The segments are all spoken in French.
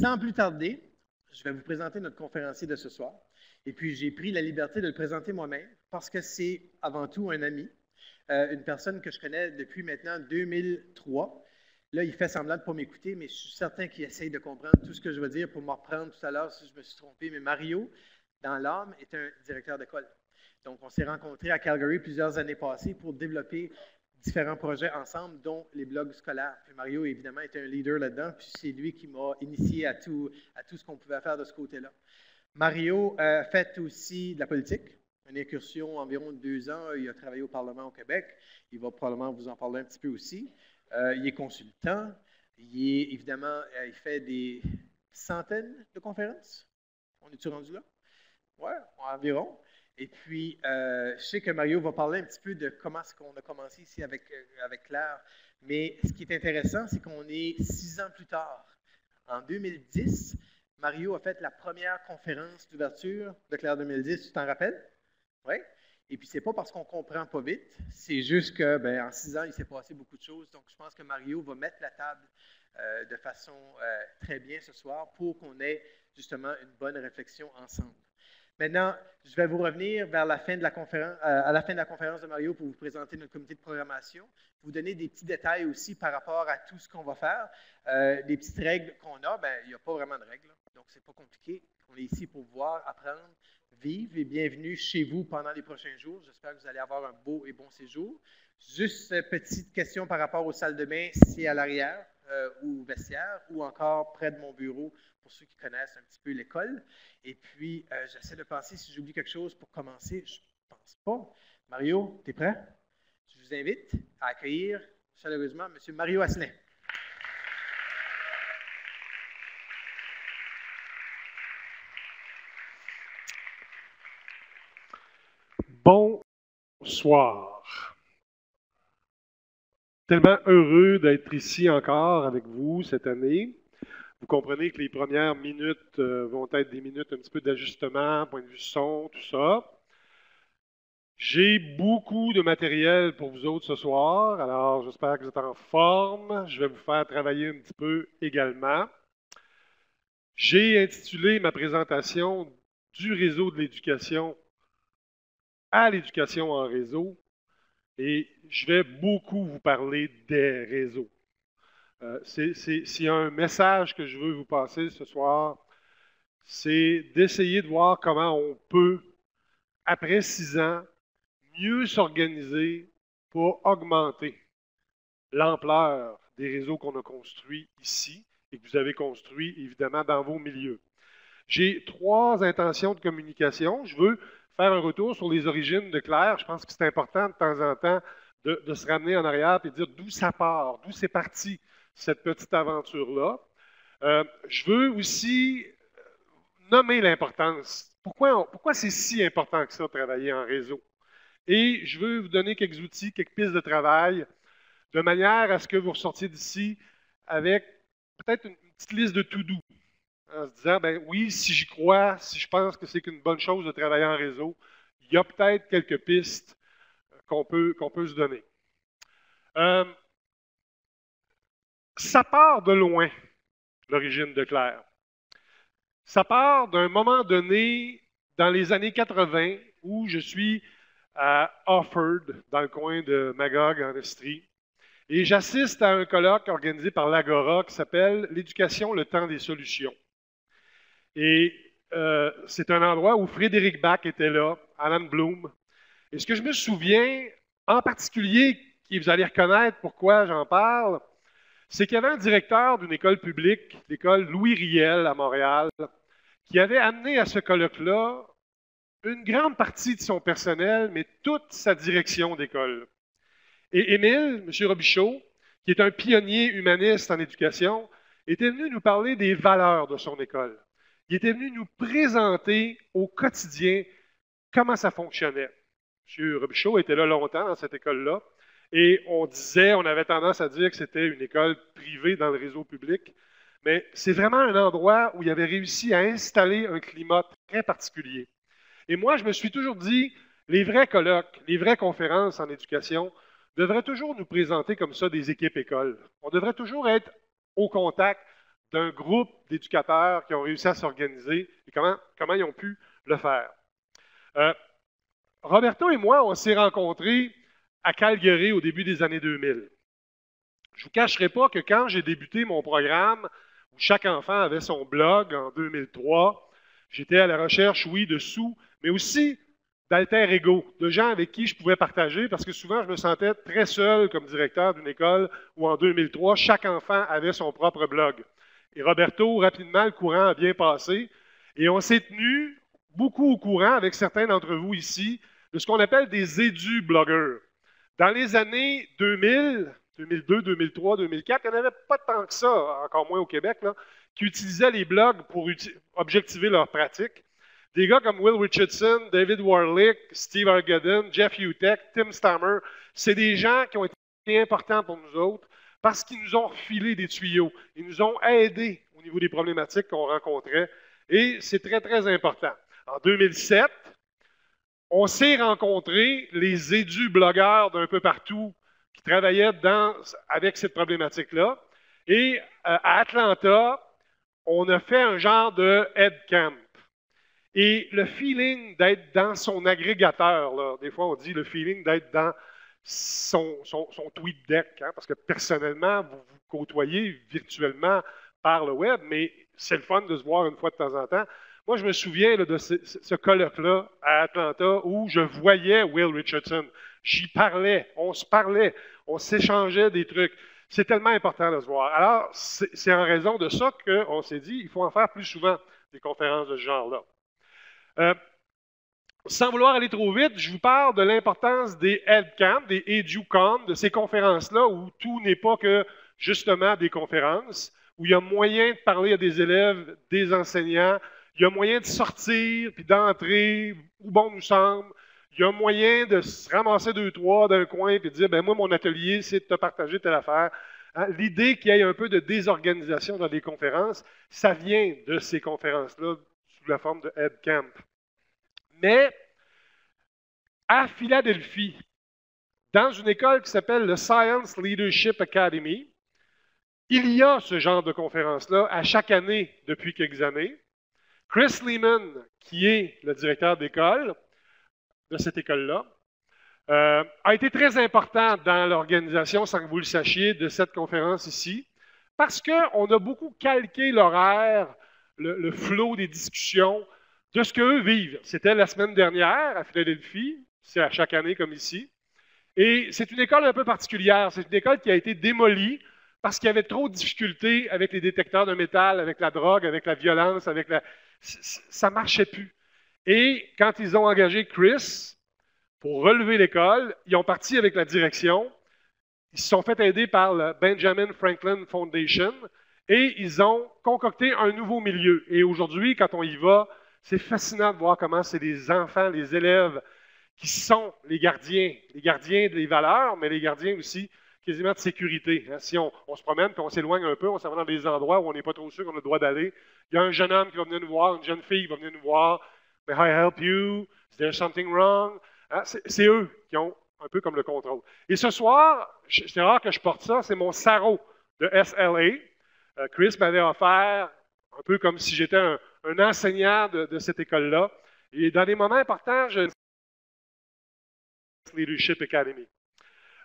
sans plus tarder, je vais vous présenter notre conférencier de ce soir. Et puis, j'ai pris la liberté de le présenter moi-même parce que c'est avant tout un ami, euh, une personne que je connais depuis maintenant 2003. Là, il fait semblant de ne pas m'écouter, mais je suis certain qu'il essaye de comprendre tout ce que je veux dire pour me reprendre tout à l'heure si je me suis trompé. Mais Mario, dans l'âme, est un directeur d'école. Donc, on s'est rencontrés à Calgary plusieurs années passées pour développer différents projets ensemble, dont les blogs scolaires. Puis Mario, évidemment, était un leader là-dedans, puis c'est lui qui m'a initié à tout, à tout ce qu'on pouvait faire de ce côté-là. Mario a fait aussi de la politique, une incursion environ deux ans. Il a travaillé au Parlement au Québec. Il va probablement vous en parler un petit peu aussi. Euh, il est consultant. Il est évidemment, euh, il fait des centaines de conférences. On est-tu rendu là? Oui, environ. Et puis, euh, je sais que Mario va parler un petit peu de comment est-ce qu'on a commencé ici avec, euh, avec Claire. Mais ce qui est intéressant, c'est qu'on est six ans plus tard. En 2010, Mario a fait la première conférence d'ouverture de Claire 2010. Tu t'en rappelles? Oui. Et puis, c'est pas parce qu'on comprend pas vite, c'est juste que, ben, en six ans, il s'est passé beaucoup de choses. Donc, je pense que Mario va mettre la table euh, de façon très bien ce soir pour qu'on ait justement une bonne réflexion ensemble. Maintenant, je vais vous revenir vers la fin de la conférence, euh, à la fin de la conférence de Mario pour vous présenter notre comité de programmation, vous donner des petits détails aussi par rapport à tout ce qu'on va faire. Euh, des petites règles qu'on a, ben, il n'y a pas vraiment de règles, donc c'est pas compliqué. On est ici pour voir, apprendre, vivre et bienvenue chez vous pendant les prochains jours. J'espère que vous allez avoir un beau et bon séjour. Juste petite question par rapport aux salles de bain, c'est à l'arrière euh, ou vestiaire ou encore près de mon bureau pour ceux qui connaissent un petit peu l'école. Et puis, euh, j'essaie de penser si j'oublie quelque chose pour commencer. Je ne pense pas. Mario, tu es prêt? Je vous invite à accueillir chaleureusement M. Mario Asselin. Bonsoir. Tellement heureux d'être ici encore avec vous cette année. Vous comprenez que les premières minutes euh, vont être des minutes un petit peu d'ajustement, point de vue son, tout ça. J'ai beaucoup de matériel pour vous autres ce soir, alors j'espère que vous êtes en forme. Je vais vous faire travailler un petit peu également. J'ai intitulé ma présentation du réseau de l'éducation à l'éducation en réseau et je vais beaucoup vous parler des réseaux. Euh, a un message que je veux vous passer ce soir, c'est d'essayer de voir comment on peut, après six ans, mieux s'organiser pour augmenter l'ampleur des réseaux qu'on a construits ici et que vous avez construits évidemment dans vos milieux. J'ai trois intentions de communication. Je veux faire un retour sur les origines de Claire. Je pense que c'est important de temps en temps de, se ramener en arrière et de dire d'où ça part, d'où c'est parti cette petite aventure-là. Euh, je veux aussi nommer l'importance. Pourquoi, pourquoi c'est si important que ça, travailler en réseau? Et je veux vous donner quelques outils, quelques pistes de travail, de manière à ce que vous ressortiez d'ici avec peut-être une petite liste de tout doux, en se disant, ben oui, si j'y crois, si je pense que c'est une bonne chose de travailler en réseau, il y a peut-être quelques pistes qu'on peut, peut se donner. Euh, ça part de loin, l'origine de Claire. Ça part d'un moment donné dans les années 80 où je suis à Offord, dans le coin de Magog en Estrie, et j'assiste à un colloque organisé par l'Agora qui s'appelle L'éducation, le temps des solutions. Et euh, c'est un endroit où Frédéric Bach était là, Alan Bloom. Et ce que je me souviens, en particulier, et vous allez reconnaître pourquoi j'en parle, c'est qu'il y avait un directeur d'une école publique, l'école Louis Riel à Montréal, qui avait amené à ce colloque-là une grande partie de son personnel, mais toute sa direction d'école. Et Émile, M. Robichaud, qui est un pionnier humaniste en éducation, était venu nous parler des valeurs de son école. Il était venu nous présenter au quotidien comment ça fonctionnait. M. Robichaud était là longtemps dans cette école-là. Et on disait, on avait tendance à dire que c'était une école privée dans le réseau public, mais c'est vraiment un endroit où il avait réussi à installer un climat très particulier. Et moi, je me suis toujours dit, les vrais colloques, les vraies conférences en éducation devraient toujours nous présenter comme ça des équipes écoles. On devrait toujours être au contact d'un groupe d'éducateurs qui ont réussi à s'organiser et comment, comment ils ont pu le faire. Euh, Roberto et moi, on s'est rencontrés à Calgary au début des années 2000. Je ne vous cacherai pas que quand j'ai débuté mon programme, où chaque enfant avait son blog en 2003, j'étais à la recherche, oui, de sous, mais aussi d'alter ego, de gens avec qui je pouvais partager, parce que souvent je me sentais très seul comme directeur d'une école où en 2003, chaque enfant avait son propre blog. Et Roberto, rapidement, le courant a bien passé, et on s'est tenu beaucoup au courant avec certains d'entre vous ici de ce qu'on appelle des édu-blogueurs. Dans les années 2000, 2002, 2003, 2004, il n'y en avait pas tant que ça, encore moins au Québec, qui utilisaient les blogs pour objectiver leurs pratiques. Des gars comme Will Richardson, David Warlick, Steve Argadon, Jeff Utek, Tim Stammer, c'est des gens qui ont été importants pour nous autres parce qu'ils nous ont refilé des tuyaux. Ils nous ont aidés au niveau des problématiques qu'on rencontrait. Et c'est très, très important. En 2007, on s'est rencontrés, les édu-blogueurs d'un peu partout qui travaillaient avec cette problématique-là. Et euh, à Atlanta, on a fait un genre de head camp. Et le feeling d'être dans son agrégateur, des fois on dit le feeling d'être dans son, tweet deck, hein, parce que personnellement, vous vous côtoyez virtuellement par le web, mais c'est le fun de se voir une fois de temps en temps. Moi, je me souviens de ce, ce colloque-là à Atlanta où je voyais Will Richardson. J'y parlais, on se parlait, on s'échangeait des trucs. C'est tellement important de se voir. Alors, c'est en raison de ça qu'on s'est dit, il faut en faire plus souvent des conférences de ce genre-là. Euh, sans vouloir aller trop vite, je vous parle de l'importance des EdCamp, des EduCon, de ces conférences-là où tout n'est pas que justement des conférences, où il y a moyen de parler à des élèves, des enseignants, il y a moyen de sortir puis d'entrer où bon nous semble. Il y a moyen de se ramasser deux, trois d'un coin et de dire ben moi, mon atelier, c'est de te partager telle affaire. Hein, l'idée qu'il y ait un peu de désorganisation dans les conférences, ça vient de ces conférences-là sous la forme de EdCamp. Mais à Philadelphie, dans une école qui s'appelle le Science Leadership Academy, il y a ce genre de conférence-là à chaque année depuis quelques années. Chris Lehman, qui est le directeur d'école de cette école-là, euh, a été très important dans l'organisation, sans que vous le sachiez, de cette conférence ici, parce qu'on a beaucoup calqué l'horaire, le, le flot des discussions de ce qu'eux vivent. C'était la semaine dernière à Philadelphie, c'est à chaque année comme ici. Et c'est une école un peu particulière. C'est une école qui a été démolie parce qu'il y avait trop de difficultés avec les détecteurs de métal, avec la drogue, avec la violence, avec la. Ça ne marchait plus. Et quand ils ont engagé Chris pour relever l'école, ils ont parti avec la direction. Ils se sont fait aider par le Benjamin Franklin Foundation et ils ont concocté un nouveau milieu. Et aujourd'hui, quand on y va, c'est fascinant de voir comment c'est des enfants, les élèves qui sont les gardiens, les gardiens des valeurs, mais les gardiens aussi quasiment de sécurité. Hein. Si on, se promène et on s'éloigne un peu, on s'en va dans des endroits où on n'est pas trop sûr qu'on a le droit d'aller, il y a un jeune homme qui va venir nous voir, une jeune fille qui va venir nous voir. May I help you? Is there something wrong? Hein, c'est eux qui ont un peu comme le contrôle. Et ce soir, c'est rare que je porte ça, c'est mon sarreau de SLA. Euh, Chris m'avait offert, un peu comme si j'étais un, un enseignant de, cette école-là. Et dans des moments importants, je Leadership Academy.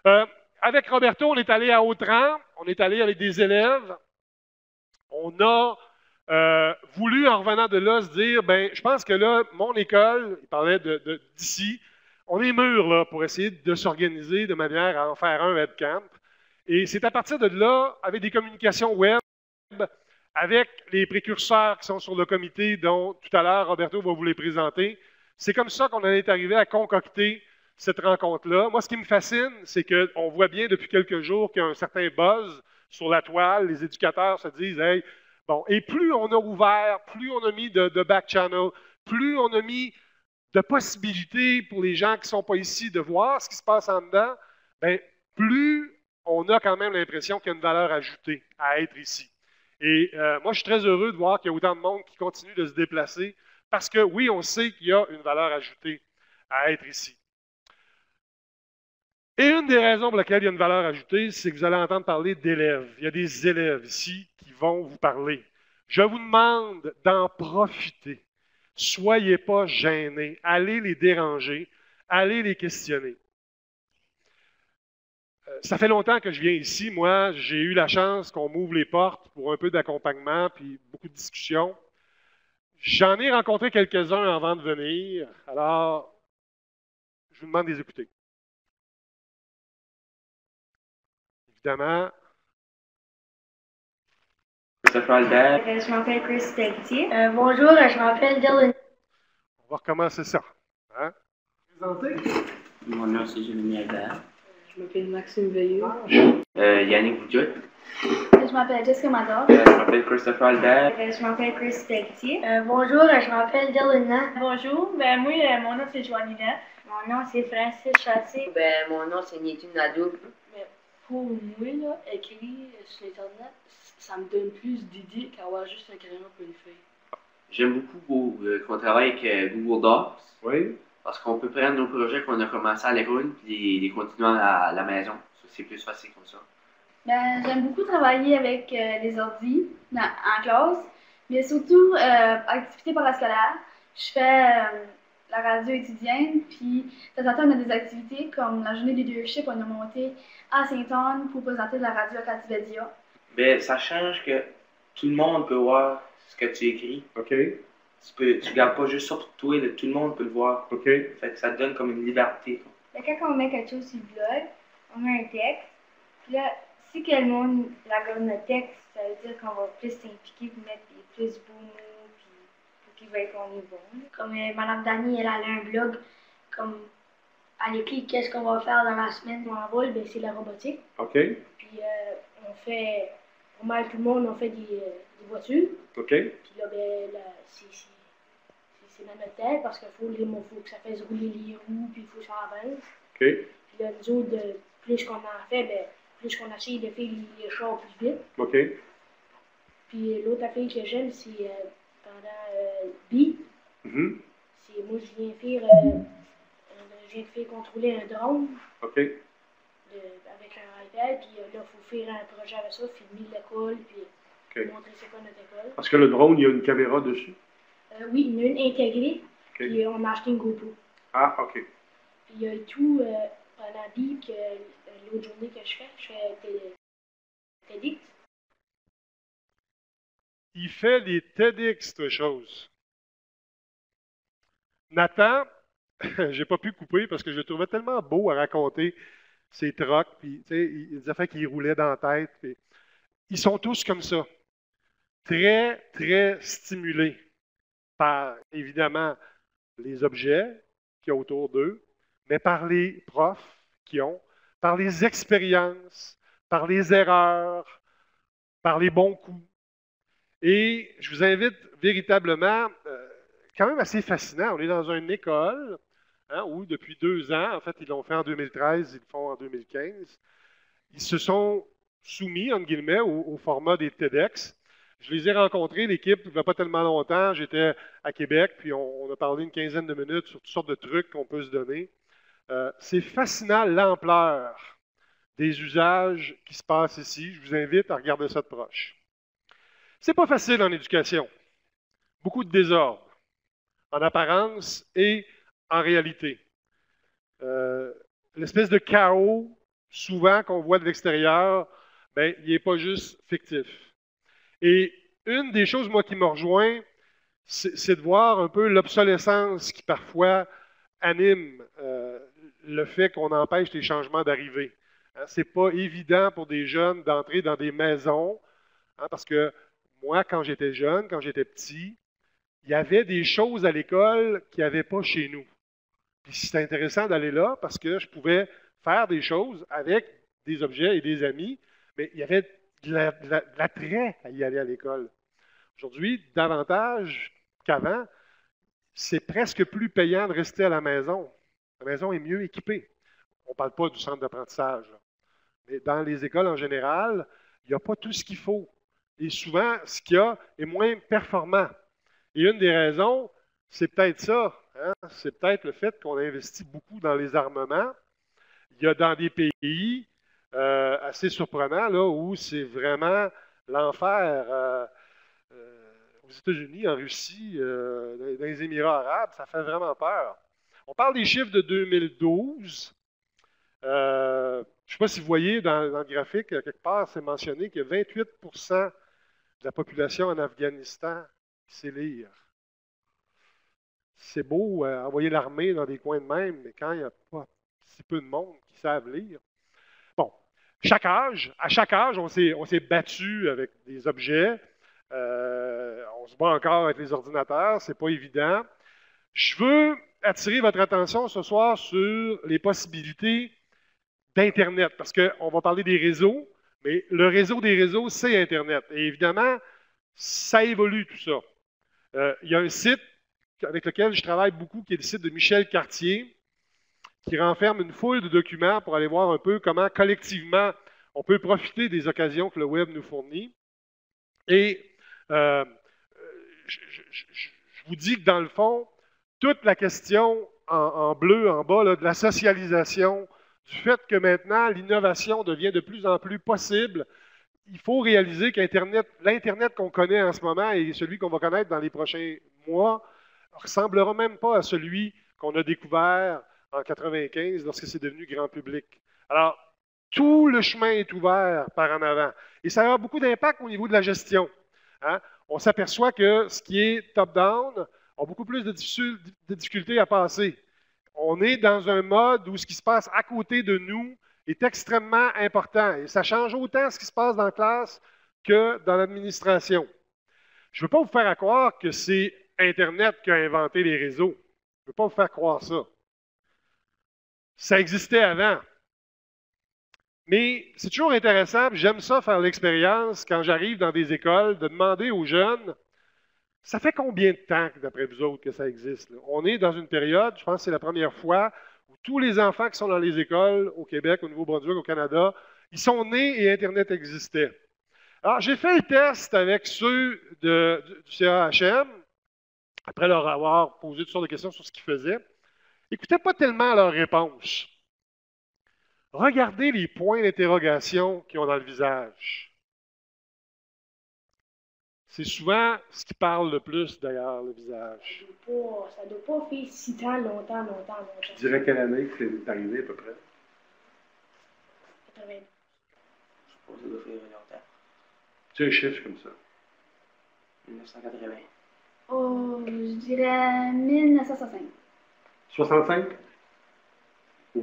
Euh, avec Roberto, on est allé à Autran, on est allé avec des élèves. On a euh, voulu, en revenant de là, se dire, ben, je pense que là, mon école, il parlait d'ici, on est mûr là, pour essayer de s'organiser de manière à en faire un headcamp. Et c'est à partir de là, avec des communications web, avec les précurseurs qui sont sur le comité dont tout à l'heure Roberto va vous les présenter. C'est comme ça qu'on en est arrivé à concocter cette rencontre-là. Moi, ce qui me fascine, c'est qu'on voit bien depuis quelques jours qu'il y a un certain buzz sur la toile. Les éducateurs se disent, hey, bon, et plus on a ouvert, plus on a mis de, back channel, plus on a mis de possibilités pour les gens qui ne sont pas ici de voir ce qui se passe en dedans, bien, plus on a quand même l'impression qu'il y a une valeur ajoutée à être ici. Et euh, moi, je suis très heureux de voir qu'il y a autant de monde qui continue de se déplacer parce que oui, on sait qu'il y a une valeur ajoutée à être ici. Et une des raisons pour lesquelles il y a une valeur ajoutée, c'est que vous allez entendre parler d'élèves. Il y a des élèves ici qui vont vous parler. Je vous demande d'en profiter. Soyez pas gênés. Allez les déranger. Allez les questionner. Ça fait longtemps que je viens ici. Moi, j'ai eu la chance qu'on m'ouvre les portes pour un peu d'accompagnement puis beaucoup de discussions. J'en ai rencontré quelques-uns avant de venir. Alors, je vous demande de les écouter. Évidemment. Euh, je m'appelle Chris Pelletier. Euh, bonjour, je m'appelle Dylan. On va recommencer ça. Hein? Présentez. Mon nom, c'est Jérémy Albert. Je m'appelle Maxime Veilleux. Euh, Yannick Boudjout. Je m'appelle Jessica Mador. Euh, je m'appelle Christopher Albert. Euh, je m'appelle Chris Pelletier. Euh, bonjour, je m'appelle Dylan. Bonjour, ben moi, euh, mon nom c'est Joanina. Mon nom c'est Francis Chassé. Ben, mon nom c'est Niétu Nadeau. Pour moi, là, écrire sur Internet, ça me donne plus d'idées qu'avoir juste un crayon et une feuille. J'aime beaucoup euh, qu'on travaille avec euh, Google Docs Oui. Parce qu'on peut prendre nos projets qu'on a commencés à l'école et les, les continuer à la maison. C'est plus facile comme ça. Ben, j'aime beaucoup travailler avec euh, les ordi dans- en classe, mais surtout euh, activités parascolaires. Je fais euh, la radio étudiante, puis de temps en temps, on a des activités comme la journée du leadership, on a monté à Saint-Anne pour présenter de la radio à Cativedia. Ben, ça change que tout le monde peut voir ce que tu écris. OK. Tu peux, tu gardes pas juste ça pour toi, là, tout le monde peut le voir. OK. Fait que ça te donne comme une liberté. Ben, quand on met quelque chose sur le blog, on met un texte, puis là, si que le monde regarde notre texte, ça veut dire qu'on va plus s'impliquer pour mettre des plus beaux mots, puis pour qu'ils voient qu'on est bon. Comme euh, Madame Dani, elle a un blog, comme elle écrit qu'est-ce qu'on va faire dans la semaine en vol, ben c'est la robotique. OK. Puis euh, on fait, pour mal tout le monde, on fait des, euh, des voitures. OK. Puis là, ben, là, c'est c'est- notre tête parce qu'il faut, les- faut que ça fasse rouler les roues, puis il faut que ça avance. OK. Puis là, nous autres, plus qu'on en fait, ben, plus qu'on essaye de faire les, chars plus vite. OK. Puis l'autre affaire que j'aime, c'est euh, pendant euh, B, Mhm. c'est moi, je viens faire, euh, je viens de faire contrôler un drone OK. de- avec un iPad. Puis là, il faut faire un projet avec ça, filmer l'école, puis OK. montrer c'est quoi notre école. Parce que le drone, il y a une caméra dessus? Euh, oui, il y en a une intégrée, OK. puis on a acheté une GoPro. Ah, OK. Puis il y a tout euh, pendant B, que euh, l'autre journée que je fais, je fais TED- TEDx. Il fait des TEDx, cette chose. Nathan, j'ai pas pu couper parce que je le trouvais tellement beau à raconter ses trocs, puis tu sais, il- des affaires qui roulaient dans la tête. ils sont tous comme ça. Très, très stimulés par, évidemment, les objets qu'il y a autour d'eux, mais par les profs qui ont, par les expériences, par les erreurs, par les bons coups. Et je vous invite véritablement, euh, quand même assez fascinant, on est dans une école hein, où depuis deux ans, en fait ils l'ont fait en 2013, ils le font en 2015, ils se sont soumis, entre guillemets, au format des TEDx. Je les ai rencontrés, l'équipe, il n'y a pas tellement longtemps, j'étais à Québec, puis on, a parlé une quinzaine de minutes sur toutes sortes de trucs qu'on peut se donner. Euh, C'est fascinant l'ampleur des usages qui se passent ici. Je vous invite à regarder ça de proche. C'est pas facile en éducation. Beaucoup de désordre, en apparence et en réalité. Euh, L'espèce de chaos, souvent qu'on voit de l'extérieur, ben, il n'est pas juste fictif. Et une des choses, moi, qui me rejoint, c'est de voir un peu l'obsolescence qui parfois anime euh, le fait qu'on empêche les changements d'arriver. Hein, c'est pas évident pour des jeunes d'entrer dans des maisons, hein, parce que moi, quand j'étais jeune, quand j'étais petit, il y avait des choses à l'école qu'il n'y avait pas chez nous. Puis c'était intéressant d'aller là parce que je pouvais faire des choses avec des objets et des amis, mais il y avait de la- de la- de l'attrait à y aller à l'école. Aujourd'hui, davantage qu'avant, c'est presque plus payant de rester à la maison. La maison est mieux équipée. On ne parle pas du centre d'apprentissage, mais dans les écoles en général, il n'y a pas tout ce qu'il faut. Et souvent, ce qu'il y a est moins performant. Et une des raisons, c'est peut-être ça. hein, C'est peut-être le fait qu'on investit beaucoup dans les armements. Il y a dans des pays euh, assez surprenants là, où c'est vraiment l'enfer euh, euh, aux États-Unis, en Russie, dans- les Émirats arabes, ça fait vraiment peur. On parle des chiffres de 2012. Euh, je ne sais pas si vous voyez dans, le graphique, quelque part, c'est mentionné a 28% de la population en Afghanistan sait lire. C'est beau envoyer l'armée dans des coins de même, mais quand il n'y a pas si peu de monde qui savent lire. Chaque âge, à chaque âge, on s'est, on s'est battu avec des objets. Euh, on se bat encore avec les ordinateurs, c'est pas évident. Je veux attirer votre attention ce soir sur les possibilités d'Internet, parce qu'on va parler des réseaux, mais le réseau des réseaux, c'est Internet. Et évidemment, ça évolue tout ça. Euh, il y a un site avec lequel je travaille beaucoup, qui est le site de Michel Cartier, qui renferme une foule de documents pour aller voir un peu comment collectivement on peut profiter des occasions que le web nous fournit. Et euh, je, vous dis que dans le fond, toute la question en, bleu en bas de la socialisation, du fait que maintenant l'innovation devient de plus en plus possible, il faut réaliser qu'Internet, l'Internet qu'on connaît en ce moment et celui qu'on va connaître dans les prochains mois, ressemblera même pas à celui qu'on a découvert en 95 lorsque c'est devenu grand public. Alors, tout le chemin est ouvert par en avant. Et ça a beaucoup d'impact au niveau de la gestion. hein. On s'aperçoit que ce qui est top-down a beaucoup plus de, difficul- de difficultés à passer. On est dans un mode où ce qui se passe à côté de nous est extrêmement important. Et ça change autant ce qui se passe dans la classe que dans l'administration. Je ne veux pas vous faire croire que c'est Internet qui a inventé les réseaux. Je ne veux pas vous faire croire ça. Ça existait avant. Mais c'est toujours intéressant, j'aime ça faire l'expérience quand j'arrive dans des écoles, de demander aux jeunes, ça fait combien de temps, d'après vous autres, que ça existe? On est dans une période, je pense que c'est la première fois, où tous les enfants qui sont dans les écoles au Québec, au Nouveau-Brunswick, au Canada, ils sont nés et Internet existait. Alors, j'ai fait le test avec ceux du, du CAHM, après leur avoir posé toutes sortes de questions sur ce qu'ils faisaient. Écoutez pas tellement leurs réponses. Regardez les points d'interrogation qu'ils ont dans le visage. C'est souvent ce qui parle le plus, d'ailleurs, le visage. Ça doit pas, ça doit pas faire si tant longtemps, longtemps, longtemps. Je dirais quelle année que c'est arrivé à peu près? 80. Je pense que ça doit faire longtemps. Tu as un chiffre comme ça. 1980. Oh, je dirais 1965. 65? Je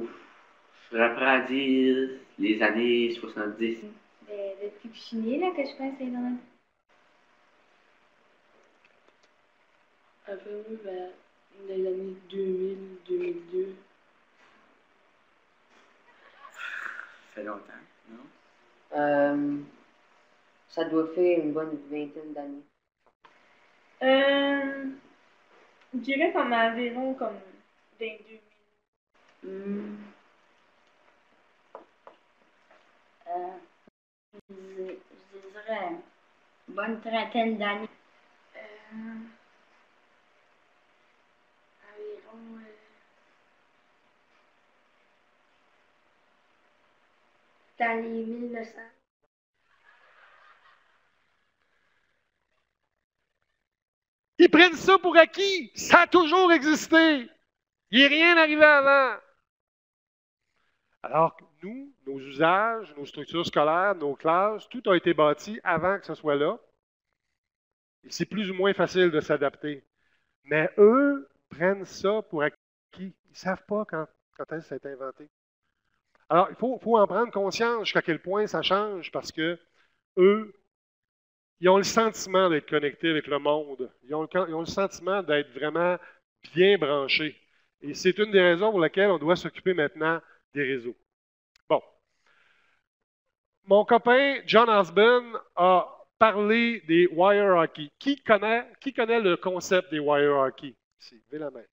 serais prêt à dire les années 70. Ben, depuis que je suis née, là, que je pense à Internet. Un peu mieux vers les années 2000, 2002. Ça fait longtemps, non? Euh, ça doit faire une bonne vingtaine d'années. Euh, je dirais comme environ comme des 2000. Hmm, Euh, je, je dirais une bonne trentaine d'années. Euh, environ. euh, dans les 1900. Ils prennent ça pour acquis? Ça a toujours existé. Il n'est rien arrivé avant. Alors que nous, nos usages, nos structures scolaires, nos classes, tout a été bâti avant que ce soit là. C'est plus ou moins facile de s'adapter. Mais eux prennent ça pour acquis. Ils ne savent pas quand, quand est-ce que ça a été inventé. Alors, il faut, faut en prendre conscience jusqu'à quel point ça change parce que eux, ils ont le sentiment d'être connectés avec le monde. Ils ont, ils ont le sentiment d'être vraiment bien branchés. Et c'est une des raisons pour lesquelles on doit s'occuper maintenant des réseaux. Bon. Mon copain John Osborne a parlé des hierarchies. Qui connaît, le concept des hierarchies? Ici, levez la main.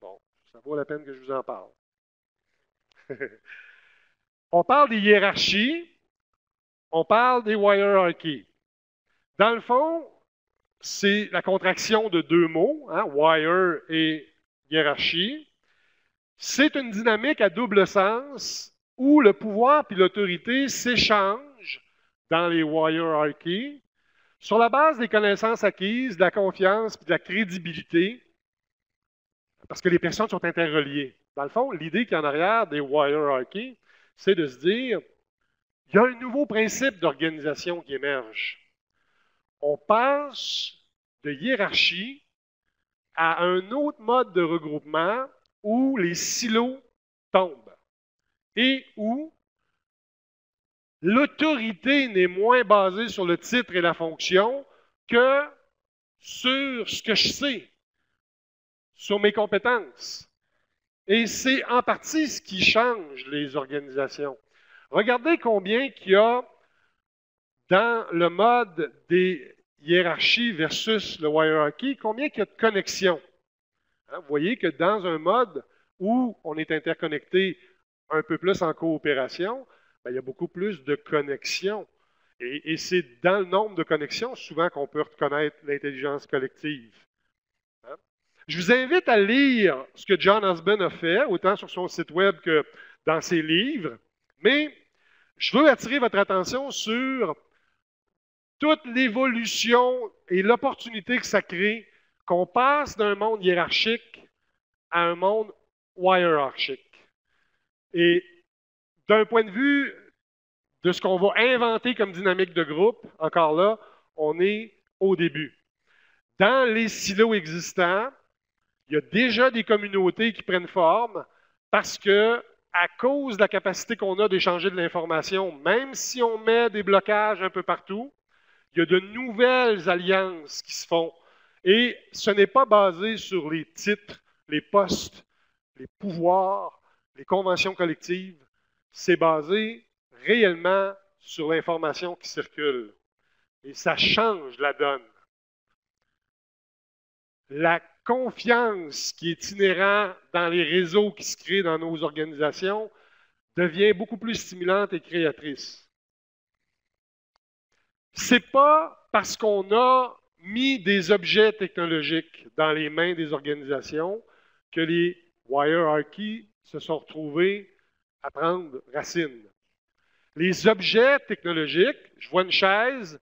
Bon, ça vaut la peine que je vous en parle. on parle des hiérarchies, on parle des hierarchies. Dans le fond, c'est la contraction de deux mots, hein, wire et hiérarchie. C'est une dynamique à double sens où le pouvoir et l'autorité s'échangent dans les hierarchies sur la base des connaissances acquises, de la confiance et de la crédibilité, parce que les personnes sont interreliées. Dans le fond, l'idée qui est en arrière des hierarchies, c'est de se dire, il y a un nouveau principe d'organisation qui émerge. On passe de hiérarchie à un autre mode de regroupement où les silos tombent et où l'autorité n'est moins basée sur le titre et la fonction que sur ce que je sais, sur mes compétences. Et c'est en partie ce qui change les organisations. Regardez combien qu'il y a dans le mode des hiérarchies versus le hierarchy, combien il y a de connexions? Hein, vous voyez que dans un mode où on est interconnecté un peu plus en coopération, ben, il y a beaucoup plus de connexions. Et, c'est dans le nombre de connexions souvent qu'on peut reconnaître l'intelligence collective. Hein? Je vous invite à lire ce que John Osborne a fait, autant sur son site web que dans ses livres, mais je veux attirer votre attention sur toute l'évolution et l'opportunité que ça crée qu'on passe d'un monde hiérarchique à un monde hiérarchique. Et d'un point de vue de ce qu'on va inventer comme dynamique de groupe, encore là, on est au début. Dans les silos existants, il y a déjà des communautés qui prennent forme parce que, à cause de la capacité qu'on a d'échanger de l'information, même si on met des blocages un peu partout, il y a de nouvelles alliances qui se font. Et ce n'est pas basé sur les titres, les postes, les pouvoirs, les conventions collectives c'est basé réellement sur l'information qui circule. Et ça change la donne. La confiance qui est inhérente dans les réseaux qui se créent dans nos organisations devient beaucoup plus stimulante et créatrice. C'est pas parce qu'on a mis des objets technologiques dans les mains des organisations que les hierarchies se sont retrouvés à prendre racine. Les objets technologiques, je vois une chaise,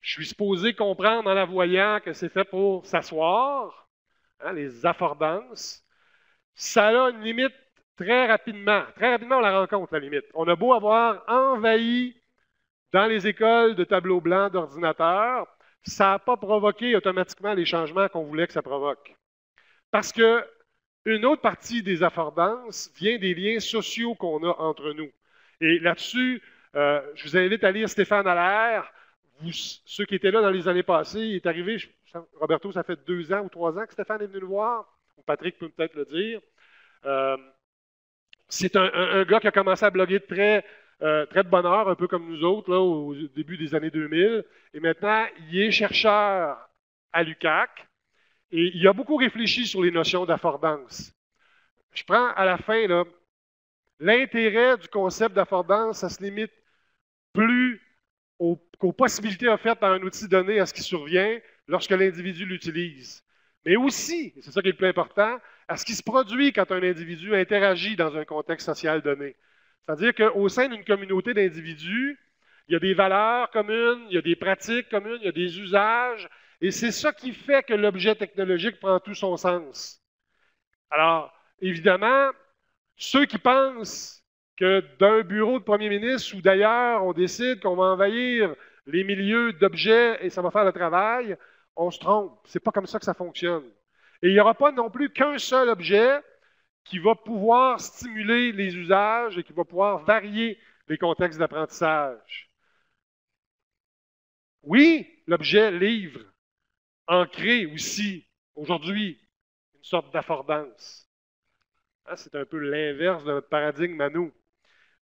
je suis supposé comprendre en la voyant que c'est fait pour s'asseoir, hein, les affordances. Ça a une limite très rapidement. Très rapidement, on la rencontre, la limite. On a beau avoir envahi dans les écoles de tableaux blancs d'ordinateurs, ça n'a pas provoqué automatiquement les changements qu'on voulait que ça provoque. Parce que une autre partie des affordances vient des liens sociaux qu'on a entre nous. Et là-dessus, euh, je vous invite à lire Stéphane Allaire. Ceux qui étaient là dans les années passées, il est arrivé, Roberto, ça fait deux ans ou trois ans que Stéphane est venu le voir, ou Patrick peut peut-être le dire. Euh, c'est un, gars qui a commencé à bloguer de très, euh, très de bonne heure, un peu comme nous autres, là, au début des années 2000. Et maintenant, il est chercheur à l'UCAC. Et il a beaucoup réfléchi sur les notions d'affordance. Je prends à la fin, l'intérêt du concept d'affordance, ça se limite plus aux, possibilités offertes par un outil donné à ce qui survient lorsque l'individu l'utilise. Mais aussi, c'est ça qui est le plus important, à ce qui se produit quand un individu interagit dans un contexte social donné. C'est-à-dire qu'au sein d'une communauté d'individus, il y a des valeurs communes, il y a des pratiques communes, il y a des usages, et c'est ça qui fait que l'objet technologique prend tout son sens. Alors, évidemment, ceux qui pensent que d'un bureau de premier ministre ou d'ailleurs, on décide qu'on va envahir les milieux d'objets et ça va faire le travail, on se trompe. C'est pas comme ça que ça fonctionne. Et il n'y aura pas non plus qu'un seul objet qui va pouvoir stimuler les usages et qui va pouvoir varier les contextes d'apprentissage. Oui, l'objet livre, ancré aussi aujourd'hui une sorte d'affordance. Hein, c'est un peu l'inverse de notre paradigme à nous.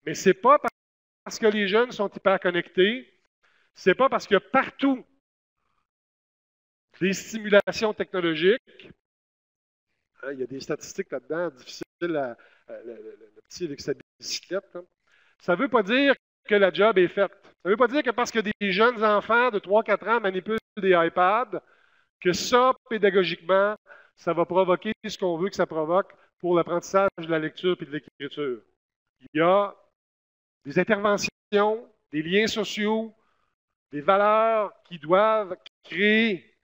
Mais ce n'est pas parce que les jeunes sont hyper connectés, c'est pas parce a partout des stimulations technologiques. Hein, il y a des statistiques là-dedans difficiles à, le, petit avec sa bicyclette. Ça ne veut pas dire que la job est faite. Ça ne veut pas dire que parce que des jeunes enfants de 3-4 ans manipulent des iPads, que ça, pédagogiquement, ça va provoquer ce qu'on veut que ça provoque pour l'apprentissage de la lecture et de l'écriture. Il y a des interventions, des liens sociaux, des valeurs qui doivent créer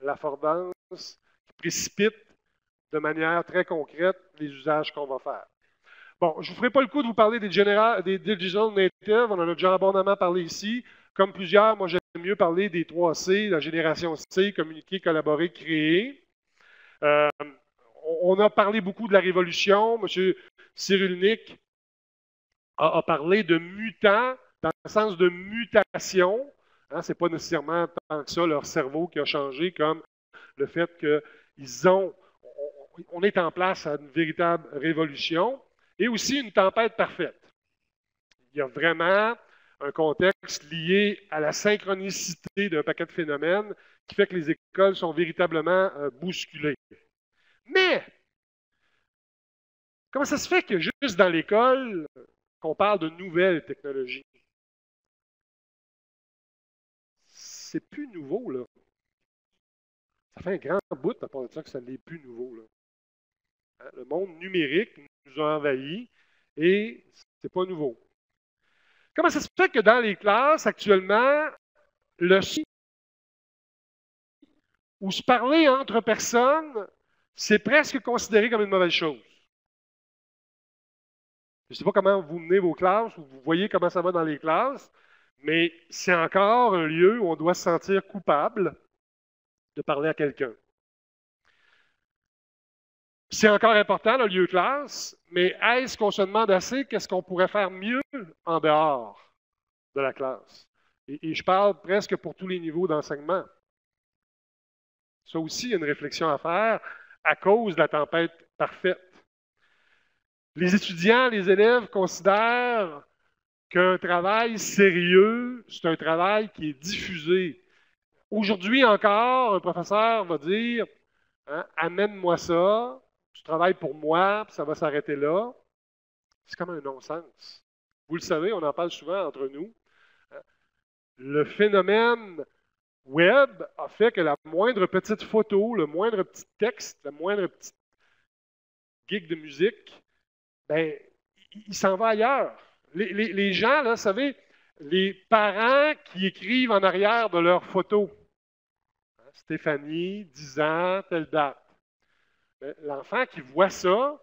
l'affordance, qui précipitent de manière très concrète les usages qu'on va faire. Bon, je ne vous ferai pas le coup de vous parler des, général, des digital natives, on en a déjà abondamment parlé ici. Comme plusieurs, moi j'aime mieux parler des 3 C, la génération C, communiquer, collaborer, créer. Euh, on a parlé beaucoup de la révolution. M. Cyrulnik a, a parlé de mutants dans le sens de mutation. Hein, Ce n'est pas nécessairement tant que ça leur cerveau qui a changé, comme le fait qu'ils ont, on est en place à une véritable révolution, et aussi une tempête parfaite. Il y a vraiment un contexte lié à la synchronicité d'un paquet de phénomènes qui fait que les écoles sont véritablement euh, bousculées. Mais, comment ça se fait que juste dans l'école, qu'on parle de nouvelles technologies? C'est plus nouveau, là. Ça fait un grand bout à part de ça que ça n'est plus nouveau, là. Hein, le monde numérique nous a envahis et c'est pas nouveau. Comment ça se fait que dans les classes actuellement, le ou se parler entre personnes, c'est presque considéré comme une mauvaise chose? Je ne sais pas comment vous menez vos classes ou vous voyez comment ça va dans les classes, mais c'est encore un lieu où on doit se sentir coupable de parler à quelqu'un. C'est encore important, le lieu de classe, mais est-ce qu'on se demande assez qu'est-ce qu'on pourrait faire mieux en dehors de la classe? Et, je parle presque pour tous les niveaux d'enseignement. Ça aussi, il y a une réflexion à faire à cause de la tempête parfaite. Les étudiants, les élèves considèrent qu'un travail sérieux, c'est un travail qui est diffusé. Aujourd'hui encore, un professeur va dire hein, Amène-moi ça, tu travailles pour moi, puis ça va s'arrêter là. C'est comme un non-sens. Vous le savez, on en parle souvent entre nous. Le phénomène web a fait que la moindre petite photo, le moindre petit texte, le moindre petit gig de musique, ben, il, s'en va ailleurs. Les, gens, là, vous savez, les parents qui écrivent en arrière de leurs photos. Stéphanie, 10 ans, telle date. Ben, l'enfant qui voit ça,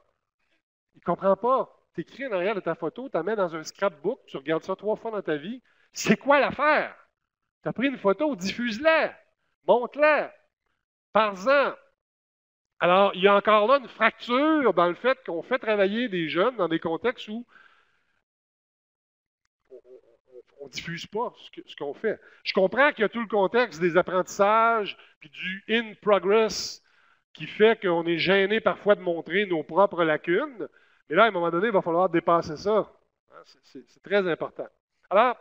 il ne comprend pas. Tu écris en arrière de ta photo, tu la mets dans un scrapbook, tu regardes ça trois fois dans ta vie. C'est quoi l'affaire? Tu as pris une photo, diffuse-la, montre-la, parle-en. Alors, il y a encore là une fracture dans le fait qu'on fait travailler des jeunes dans des contextes où on ne diffuse pas ce qu'on fait. Je comprends qu'il y a tout le contexte des apprentissages, puis du in progress, qui fait qu'on est gêné parfois de montrer nos propres lacunes. Mais là, à un moment donné, il va falloir dépasser ça. Hein, c'est très important. Alors,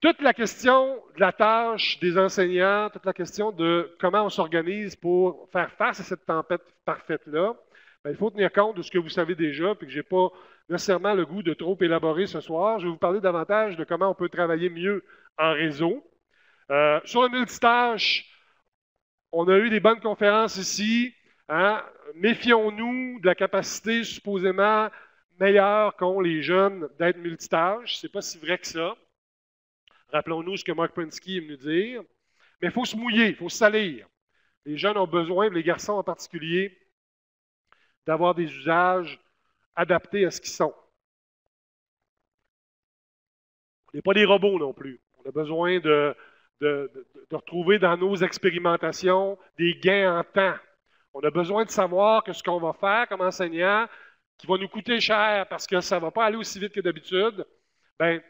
toute la question de la tâche des enseignants, toute la question de comment on s'organise pour faire face à cette tempête parfaite-là, ben, il faut tenir compte de ce que vous savez déjà, puis que je n'ai pas nécessairement le goût de trop élaborer ce soir. Je vais vous parler davantage de comment on peut travailler mieux en réseau. Euh, sur le multitâche, on a eu des bonnes conférences ici. Hein? Méfions-nous de la capacité supposément meilleure qu'ont les jeunes d'être multitâches. Ce n'est pas si vrai que ça. Rappelons-nous ce que Mark Prinsky est venu dire. Mais il faut se mouiller, il faut se salir. Les jeunes ont besoin, les garçons en particulier, d'avoir des usages adaptés à ce qu'ils sont. On n'est pas des robots non plus. On a besoin de, de, retrouver dans nos expérimentations des gains en temps. On a besoin de savoir que ce qu'on va faire comme enseignant, qui va nous coûter cher parce que ça ne va pas aller aussi vite que d'habitude, ben,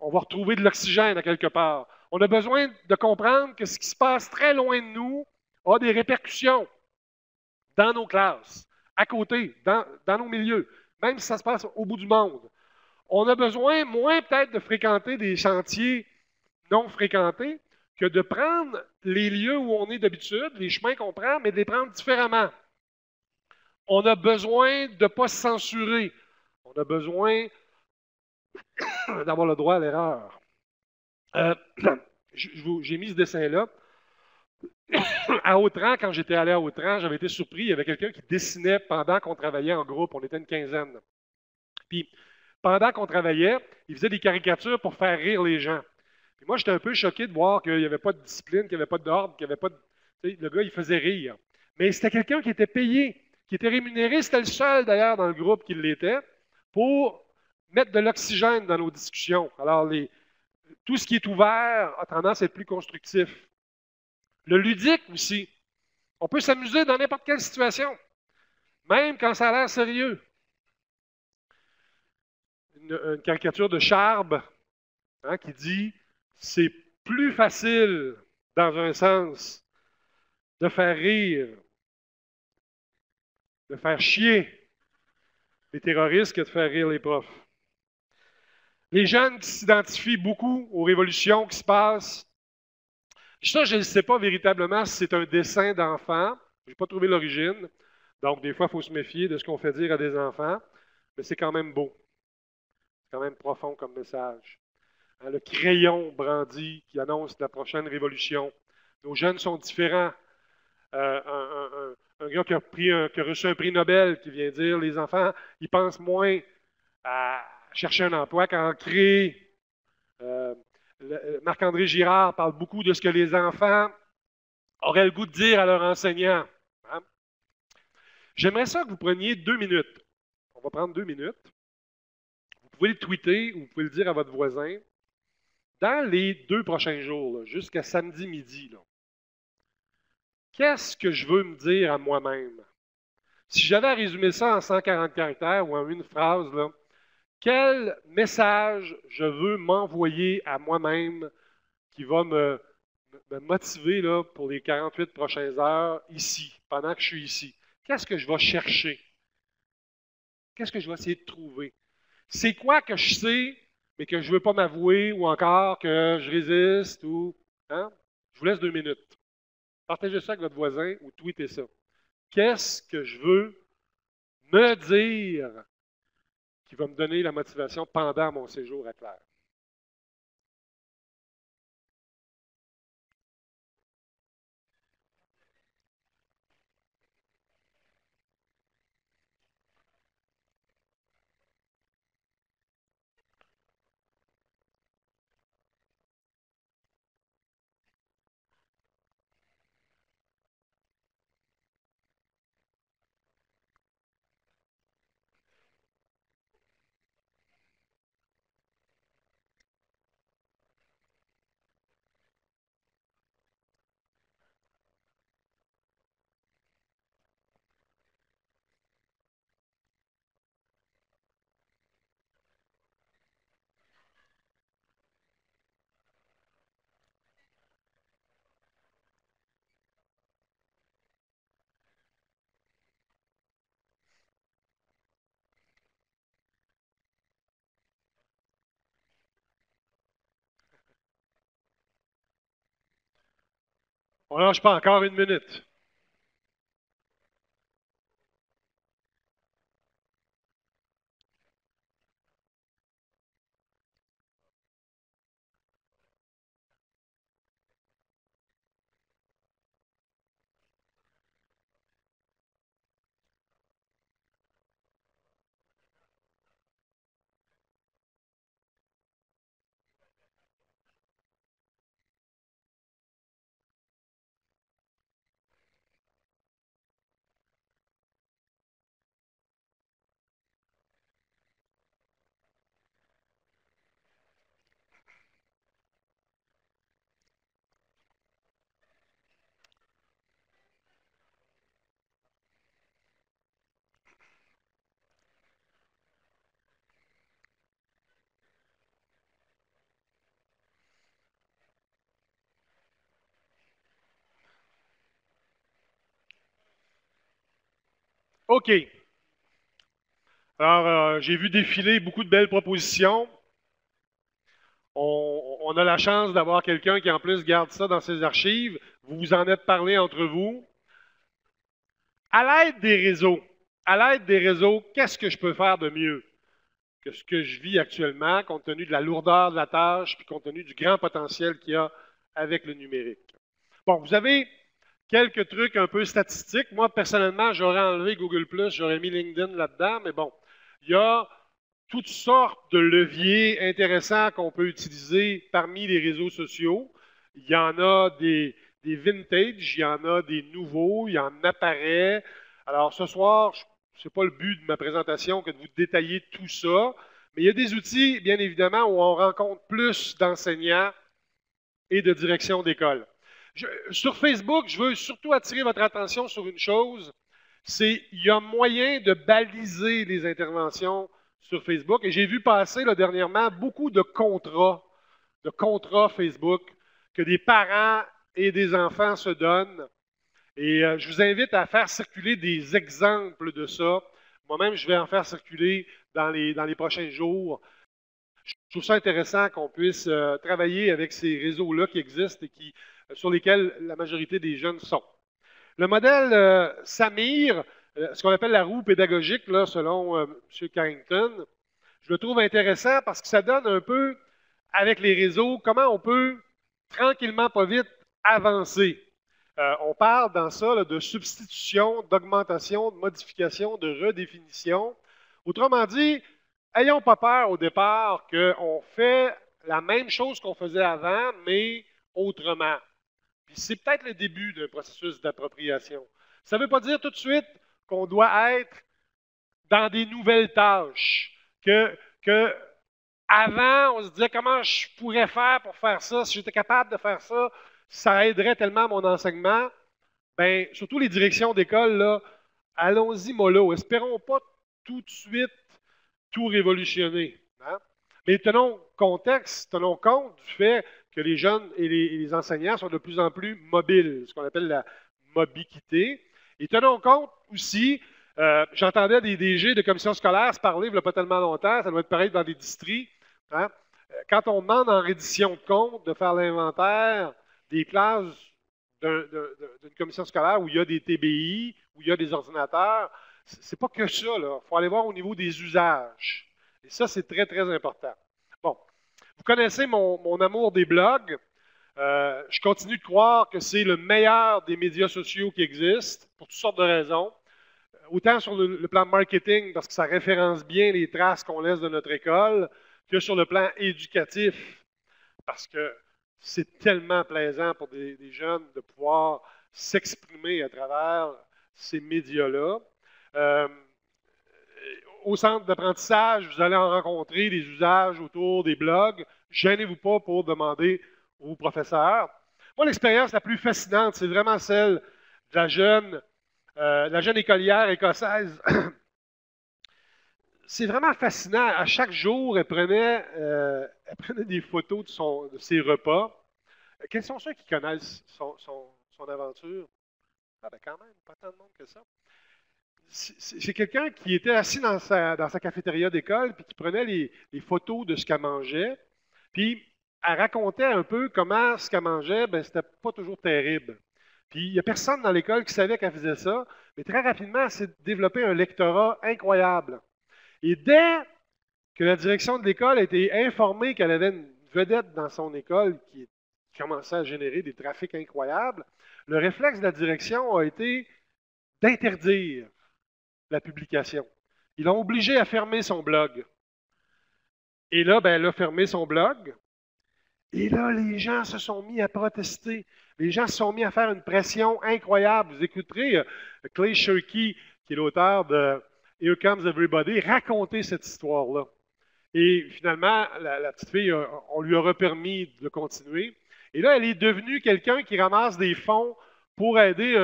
on va retrouver de l'oxygène à quelque part. On a besoin de comprendre que ce qui se passe très loin de nous a des répercussions dans nos classes, à côté, dans, dans nos milieux, même si ça se passe au bout du monde. On a besoin moins peut-être de fréquenter des chantiers non fréquentés, que de prendre les lieux où on est d'habitude, les chemins qu'on prend, mais de les prendre différemment. On a besoin de ne pas censurer. On a besoin d'avoir le droit à l'erreur. Euh, j'ai mis ce dessin-là. à Autran, quand j'étais allé à Autran, j'avais été surpris. Il y avait quelqu'un qui dessinait pendant qu'on travaillait en groupe. On était une quinzaine. Puis, pendant qu'on travaillait, il faisait des caricatures pour faire rire les gens. Moi, j'étais un peu choqué de voir qu'il n'y avait pas de discipline, qu'il n'y avait pas d'ordre, qu'il n'y avait pas de. Le gars, il faisait rire. Mais c'était quelqu'un qui était payé, qui était rémunéré. C'était le seul, d'ailleurs, dans le groupe qui l'était, pour mettre de l'oxygène dans nos discussions. Alors, tout ce qui est ouvert a tendance à être plus constructif. Le ludique aussi. On peut s'amuser dans n'importe quelle situation, même quand ça a l'air sérieux. Une, caricature de Charbe hein, qui dit c'est plus facile, dans un sens, de faire rire, de faire chier les terroristes que de faire rire les profs. Les jeunes qui s'identifient beaucoup aux révolutions qui se passent. Ça, je ne sais pas véritablement si c'est un dessin d'enfant. Je n'ai pas trouvé l'origine. Donc, des fois, il faut se méfier de ce qu'on fait dire à des enfants. Mais c'est quand même beau. C'est quand même profond comme message. Hein, le crayon brandi qui annonce la prochaine révolution. Nos jeunes sont différents. Euh, un, gars qui a, reçu un prix Nobel qui vient dire les enfants, ils pensent moins à chercher un emploi qu'à en créer. Euh, Marc-André Girard parle beaucoup de ce que les enfants auraient le goût de dire à leurs enseignants. hein. J'aimerais ça que vous preniez deux minutes. On va prendre deux minutes. Vous pouvez le tweeter ou vous pouvez le dire à votre voisin. Dans les deux prochains jours, jusqu'à samedi midi, qu'est-ce que je veux me dire à moi-même? Si j'avais à résumer ça en 140 caractères ou en une phrase, quel message je veux m'envoyer à moi-même qui va me, motiver pour les 48 prochaines heures ici, pendant que je suis ici? Qu'est-ce que je vais chercher? Qu'est-ce que je vais essayer de trouver? C'est quoi que je sais, mais que je ne veux pas m'avouer ou encore que je résiste ou. Hein? Je vous laisse deux minutes. Partagez ça avec votre voisin ou tweetez ça. Qu'est-ce que je veux me dire qui va me donner la motivation pendant mon séjour à Claire? On lâche pas encore une minute. OK. Alors, euh, j'ai vu défiler beaucoup de belles propositions. On, on a la chance d'avoir quelqu'un qui, en plus, garde ça dans ses archives. Vous vous en êtes parlé entre vous. À l'aide des réseaux, à l'aide des réseaux, qu'est-ce que je peux faire de mieux que ce que je vis actuellement, compte tenu de la lourdeur de la tâche, puis compte tenu du grand potentiel qu'il y a avec le numérique? Bon, vous avez quelques trucs un peu statistiques. Moi, personnellement, j'aurais enlevé Google, j'aurais mis LinkedIn là-dedans, mais bon, il y a toutes sortes de leviers intéressants qu'on peut utiliser parmi les réseaux sociaux. Il y en a des, vintage, il y en a des nouveaux, il y en apparaît. Alors ce soir, ce n'est pas le but de ma présentation que de vous détailler tout ça, mais il y a des outils, bien évidemment, où on rencontre plus d'enseignants et de direction d'école. Sur Facebook, je veux surtout attirer votre attention sur une chose, c'est qu'il y a moyen de baliser les interventions sur Facebook. Et j'ai vu passer là, dernièrement beaucoup de contrats, de contrats Facebook que des parents et des enfants se donnent. Et euh, je vous invite à faire circuler des exemples de ça. Moi-même, je vais en faire circuler dans les, prochains jours. Je trouve ça intéressant qu'on puisse euh, travailler avec ces réseaux-là qui existent et qui, sur lesquels la majorité des jeunes sont. Le modèle Samir, ce qu'on appelle la roue pédagogique, là, selon M. Carrington, je le trouve intéressant parce que ça donne un peu, avec les réseaux, comment on peut tranquillement, pas vite, avancer. Euh, on parle dans ça de substitution, d'augmentation, de modification, de redéfinition. Autrement dit, ayons pas peur au départ qu'on fait la même chose qu'on faisait avant, mais autrement. C'est peut-être le début d'un processus d'appropriation. Ça ne veut pas dire tout de suite qu'on doit être dans des nouvelles tâches, que, que avant, on se disait comment je pourrais faire pour faire ça, si j'étais capable de faire ça, ça aiderait tellement mon enseignement. Bien, surtout les directions d'école, là, allons-y mollo. Espérons pas tout de suite tout révolutionner. Hein. Mais tenons contexte, tenons compte du fait que les jeunes et les, enseignants sont de plus en plus mobiles, ce qu'on appelle la mobilité. Et tenons compte aussi, euh, j'entendais des DG de commissions scolaires se parler il n'y a pas tellement longtemps, ça doit être pareil dans des districts. Hein. Euh, quand on demande en reddition de compte de faire l'inventaire des classes d'une commission scolaire où il y a des TBI, où il y a des ordinateurs, c'est pas que ça. Il faut aller voir au niveau des usages. Et ça, c'est très, très important. Vous connaissez mon, amour des blogs. Euh, je continue de croire que c'est le meilleur des médias sociaux qui existent, pour toutes sortes de raisons. Autant sur le, le plan marketing, parce que ça référence bien les traces qu'on laisse de notre école, que sur le plan éducatif, parce que c'est tellement plaisant pour des, jeunes de pouvoir s'exprimer à travers ces médias-là. Euh, au centre d'apprentissage, vous allez en rencontrer des usages autour des blogs. Gênez-vous pas pour demander aux professeurs. Moi, l'expérience la plus fascinante, c'est vraiment celle de la jeune, euh, écolière écossaise c'est vraiment fascinant. À chaque jour, elle prenait, euh, des photos de, son, de, ses repas. Quels sont ceux qui connaissent son, aventure? Ah ben quand même, pas tant de monde que ça. C'est quelqu'un qui était assis dans sa, cafétéria d'école, puis qui prenait les, photos de ce qu'elle mangeait, puis elle racontait un peu comment ce qu'elle mangeait, ben c'était pas toujours terrible. Puis il n'y a personne dans l'école qui savait qu'elle faisait ça, mais très rapidement, elle s'est développé un lectorat incroyable. Et dès que la direction de l'école a été informée qu'elle avait une vedette dans son école qui commençait à générer des trafics incroyables, le réflexe de la direction a été d'interdire la publication. Ils l'ont obligé à fermer son blog. Et là, ben, elle a fermé son blog. Et là, les gens se sont mis à protester. Les gens se sont mis à faire une pression incroyable. Vous écouterez euh, Clay Shirky, qui est l'auteur de Here Comes Everybody, raconter cette histoire-là. Et finalement, la, petite fille, on lui aura permis de continuer. Et là, elle est devenue quelqu'un qui ramasse des fonds pour aider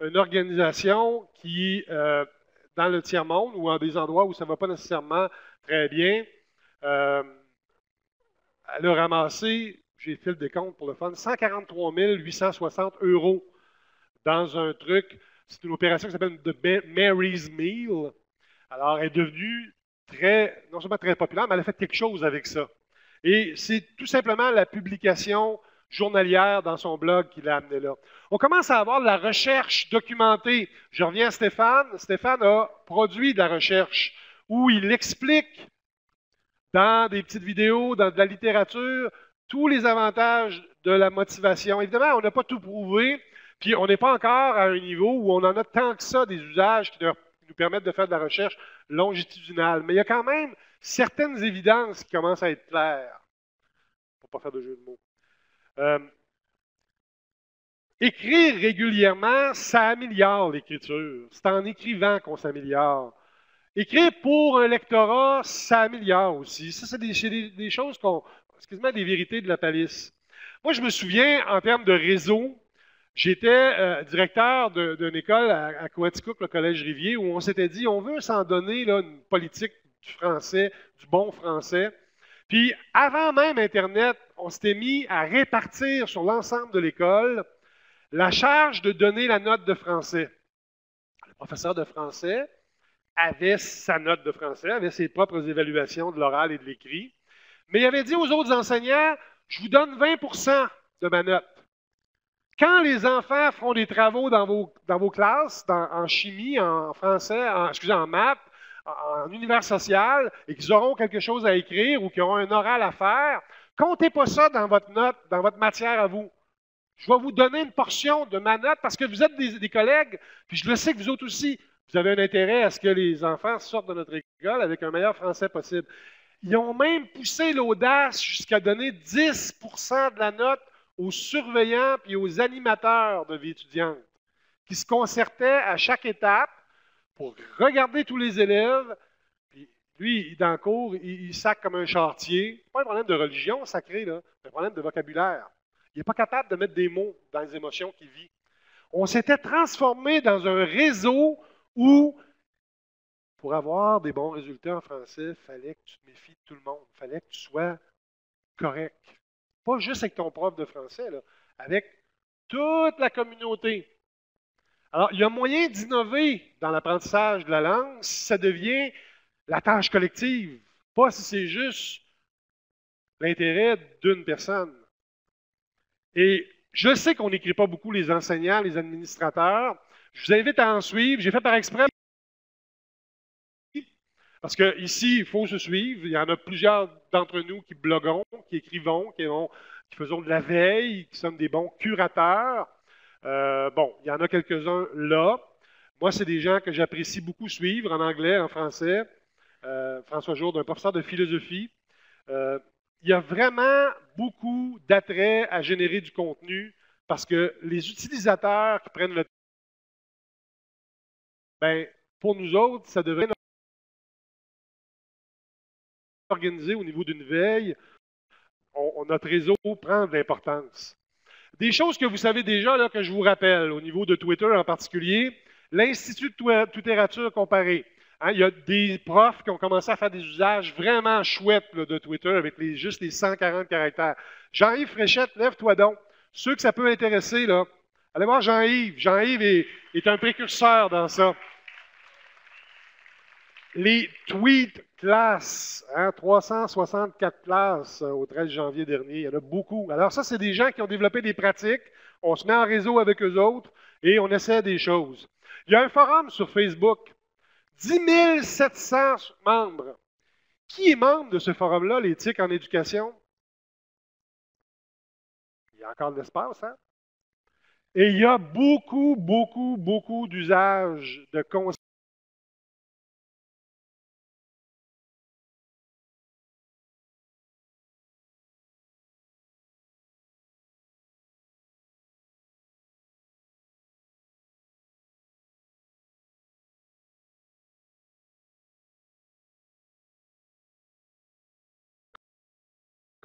une organisation qui, euh, dans le tiers-monde ou en des endroits où ça ne va pas nécessairement très bien, euh, elle a ramassé, j'ai fait le décompte pour le fun, 143 860 euros dans un truc. C'est une opération qui s'appelle The Mary's Meal. Alors, elle est devenue très, non seulement très populaire, mais elle a fait quelque chose avec ça. Et c'est tout simplement la publication journalière dans son blog qui l'a amené là. On commence à avoir de la recherche documentée. Je reviens à Stéphane. Stéphane a produit de la recherche où il explique dans des petites vidéos, dans de la littérature, tous les avantages de la motivation. Évidemment, on n'a pas tout prouvé, puis on n'est pas encore à un niveau où on en a tant que ça des usages qui nous permettent de faire de la recherche longitudinale. Mais il y a quand même certaines évidences qui commencent à être claires, pour ne pas faire de jeu de mots. Euh, écrire régulièrement, ça améliore l'écriture. C'est en écrivant qu'on s'améliore. Écrire pour un lectorat, ça améliore aussi. Ça, c'est des, des, des, choses qu'on. Excuse-moi, des vérités de la palisse. Moi, je me souviens, en termes de réseau, j'étais euh, directeur d'une école à, à le Collège Rivier, où on s'était dit on veut s'en donner là, une politique du français, du bon français. Puis, avant même Internet, on s'était mis à répartir sur l'ensemble de l'école la charge de donner la note de français. Le professeur de français avait sa note de français, avait ses propres évaluations de l'oral et de l'écrit, mais il avait dit aux autres enseignants, je vous donne 20% de ma note. Quand les enfants feront des travaux dans vos, dans vos classes, en chimie, en français, en, excusez, en maths, en, univers social, et qu'ils auront quelque chose à écrire ou qu'ils auront un oral à faire, comptez pas ça dans votre note, dans votre matière à vous. Je vais vous donner une portion de ma note parce que vous êtes des, collègues, puis je le sais que vous autres aussi, vous avez un intérêt à ce que les enfants sortent de notre école avec un meilleur français possible. Ils ont même poussé l'audace jusqu'à donner 10% de la note aux surveillants et aux animateurs de vie étudiante, qui se concertaient à chaque étape pour regarder tous les élèves. Puis lui, dans le cours, il, il sac comme un chartier. Pas un problème de religion sacré, là, c'est un problème de vocabulaire. Il n'est pas capable de mettre des mots dans les émotions qu'il vit. On s'était transformé dans un réseau où, pour avoir des bons résultats en français, il fallait que tu te méfies de tout le monde. Il fallait que tu sois correct. Pas juste avec ton prof de français, là, avec toute la communauté. Alors, il y a moyen d'innover dans l'apprentissage de la langue si ça devient la tâche collective, pas si c'est juste l'intérêt d'une personne. Et je sais qu'on n'écrit pas beaucoup les enseignants, les administrateurs. Je vous invite à en suivre. J'ai fait par exprès parce qu'ici, il faut se suivre. Il y en a plusieurs d'entre nous qui bloguons, qui écrivons, qui, faisons de la veille, qui sommes des bons curateurs. Euh, bon, il y en a quelques-uns là. Moi, c'est des gens que j'apprécie beaucoup suivre en anglais, en français. Euh, François Jourde, un professeur de philosophie. Euh, il y a vraiment beaucoup d'attrait à générer du contenu parce que les utilisateurs prennent le temps, ben, pour nous autres, ça devrait être organisé au niveau d'une veille. notre réseau prend de l'importance. Des choses que vous savez déjà, là, que je vous rappelle, au niveau de Twitter en particulier, l'Institut de littérature comparée. Hein, il y a des profs qui ont commencé à faire des usages vraiment chouettes de Twitter avec juste les 140 caractères. Jean-Yves Fréchette, lève-toi donc. Ceux que ça peut intéresser, là, allez voir Jean-Yves. Jean-Yves est, un précurseur dans ça. Les tweets classes, hein, 364 classes euh, au 13 janvier dernier, il y en a beaucoup. Alors ça, c'est des gens qui ont développé des pratiques. On se met en réseau avec eux autres et on essaie des choses. Il y a un forum sur Facebook 10 700 membres. Qui est membre de ce forum-là, l'éthique en éducation? Il y a encore de l'espace, hein? Et il y a beaucoup, beaucoup, beaucoup d'usages de concepts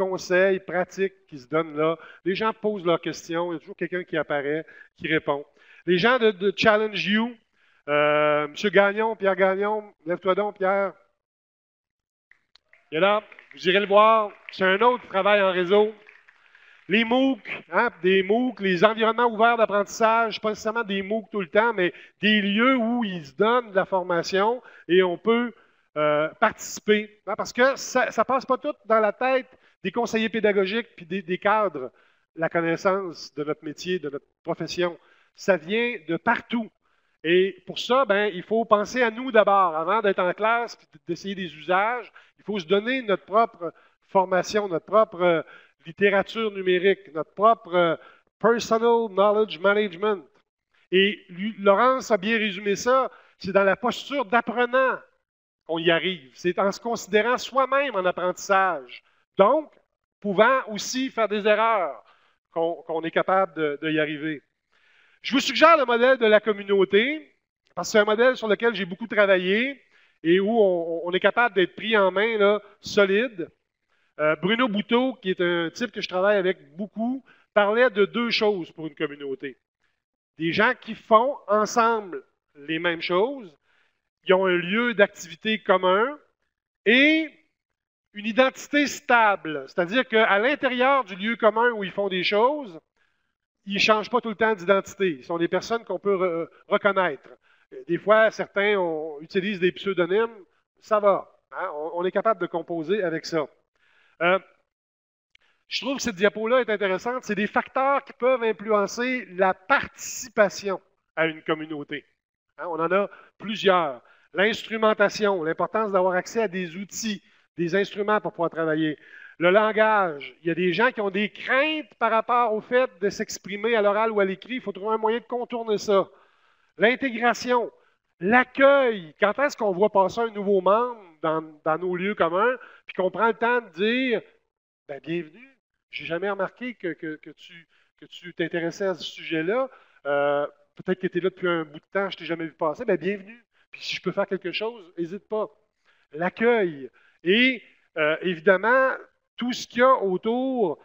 conseils, pratiques qui se donnent là. Les gens posent leurs questions, il y a toujours quelqu'un qui apparaît, qui répond. Les gens de, Challenge You, euh, M. Gagnon, Pierre Gagnon, lève-toi donc, Pierre. Il est là, vous irez le voir. C'est un autre travail en réseau. Les MOOC, hein, des MOOC, les environnements ouverts d'apprentissage, pas nécessairement des MOOC tout le temps, mais des lieux où ils se donnent de la formation et on peut euh, participer. Hein, parce que ça ne passe pas tout dans la tête des conseillers pédagogiques puis des, cadres, la connaissance de notre métier, de notre profession. Ça vient de partout. Et pour ça, ben, il faut penser à nous d'abord, avant d'être en classe et d'essayer des usages. Il faut se donner notre propre formation, notre propre euh, littérature numérique, notre propre euh, personal knowledge management. Et Laurence a bien résumé ça. C'est dans la posture d'apprenant qu'on y arrive. C'est en se considérant soi-même en apprentissage. Donc, pouvant aussi faire des erreurs, qu'on est capable de, y arriver. Je vous suggère le modèle de la communauté, parce que c'est un modèle sur lequel j'ai beaucoup travaillé et où on, est capable d'être pris en main solide. Euh, Bruno Bouteau, qui est un type que je travaille avec beaucoup, parlait de deux choses pour une communauté. Des gens qui font ensemble les mêmes choses, qui ont un lieu d'activité commun et une identité stable. C'est-à-dire qu'à l'intérieur du lieu commun où ils font des choses, ils ne changent pas tout le temps d'identité. Ils sont des personnes qu'on peut re reconnaître. Des fois, certains utilisent des pseudonymes. Ça va. Hein? On, on, est capable de composer avec ça. Euh, je trouve que cette diapo-là est intéressante. C'est des facteurs qui peuvent influencer la participation à une communauté. Hein? On en a plusieurs. L'instrumentation, l'importance d'avoir accès à des outils, des instruments pour pouvoir travailler. Le langage, il y a des gens qui ont des craintes par rapport au fait de s'exprimer à l'oral ou à l'écrit. Il faut trouver un moyen de contourner ça. L'intégration, l'accueil. Quand est-ce qu'on voit passer un nouveau membre dans, nos lieux communs, puis qu'on prend le temps de dire ben, Bienvenue, j'ai jamais remarqué que, que, que tu que tu t'intéressais à ce sujet-là. Euh, Peut-être que tu es là depuis un bout de temps, je t'ai jamais vu passer. Ben, bienvenue. Puis si je peux faire quelque chose, n'hésite pas. L'accueil. Et euh, évidemment, tout ce qu'il y a autour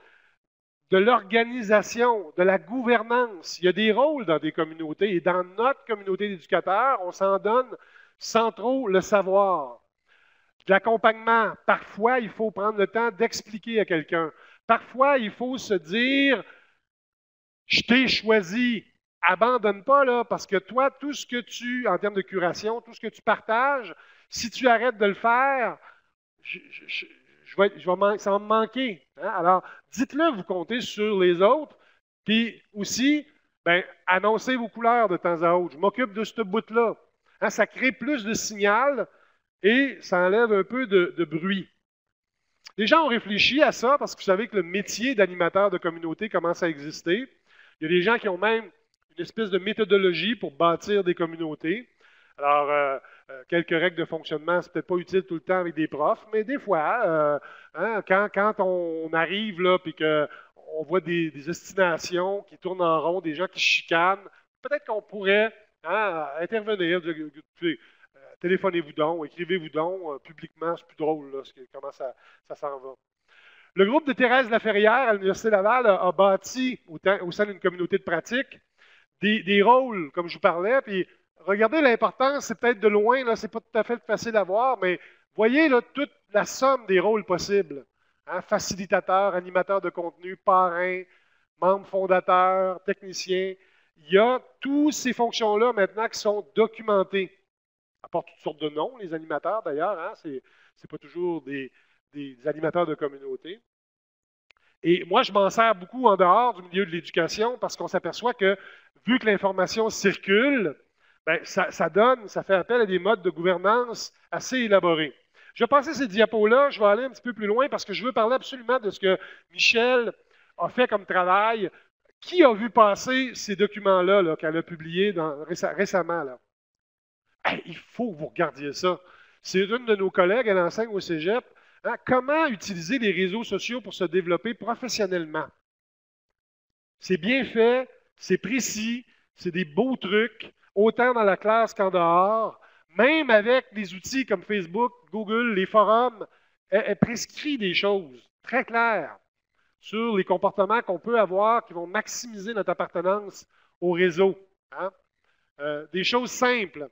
de l'organisation, de la gouvernance. Il y a des rôles dans des communautés et dans notre communauté d'éducateurs, on s'en donne sans trop le savoir. De l'accompagnement, parfois il faut prendre le temps d'expliquer à quelqu'un. Parfois il faut se dire, je t'ai choisi, abandonne pas là, parce que toi, tout ce que tu, en termes de curation, tout ce que tu partages, si tu arrêtes de le faire, je, ça va me manquer. Hein? Alors, dites-le, vous comptez sur les autres, puis aussi, ben, annoncez vos couleurs de temps à autre. Je m'occupe de ce bout-là. Hein? Ça crée plus de signal et ça enlève un peu de, de bruit. Les gens ont réfléchi à ça parce que vous savez que le métier d'animateur de communauté commence à exister. Il y a des gens qui ont même une espèce de méthodologie pour bâtir des communautés. Alors, euh, euh, quelques règles de fonctionnement, c'est peut-être pas utile tout le temps avec des profs, mais des fois, euh, hein, quand, on arrive là, puis qu'on voit des, des, estimations qui tournent en rond, des gens qui chicanent, peut-être qu'on pourrait hein, intervenir, téléphonez-vous donc, écrivez-vous donc publiquement, c'est plus drôle comment ça, s'en va. Le groupe de Thérèse Laferrière à l'Université Laval a, bâti au, au sein d'une communauté de pratique des, des, rôles, comme je vous parlais, puis regardez l'importance, c'est peut-être de loin, là, c'est pas tout à fait facile à voir, mais voyez toute la somme des rôles possibles. Hein, facilitateur, animateur de contenu, parrain, membre fondateur, technicien. Il y a toutes ces fonctions-là maintenant qui sont documentées. À part toutes sortes de noms, les animateurs d'ailleurs, hein, ce n'est pas toujours des, des animateurs de communauté. Et moi, je m'en sers beaucoup en dehors du milieu de l'éducation parce qu'on s'aperçoit que, vu que l'information circule, ben, ça, donne, ça fait appel à des modes de gouvernance assez élaborés. Je vais passer ces diapos-là, je vais aller un petit peu plus loin parce que je veux parler absolument de ce que Michel a fait comme travail. Qui a vu passer ces documents-là -là, qu'elle a publiés récemment? Là? Il faut que vous regardiez ça. C'est une de nos collègues, elle enseigne au cégep. Hein, comment utiliser les réseaux sociaux pour se développer professionnellement? C'est bien fait, c'est précis, c'est des beaux trucs autant dans la classe qu'en dehors, même avec des outils comme Facebook, Google, les forums, elle, prescrit des choses très claires sur les comportements qu'on peut avoir qui vont maximiser notre appartenance au réseau. Hein. Euh, des choses simples.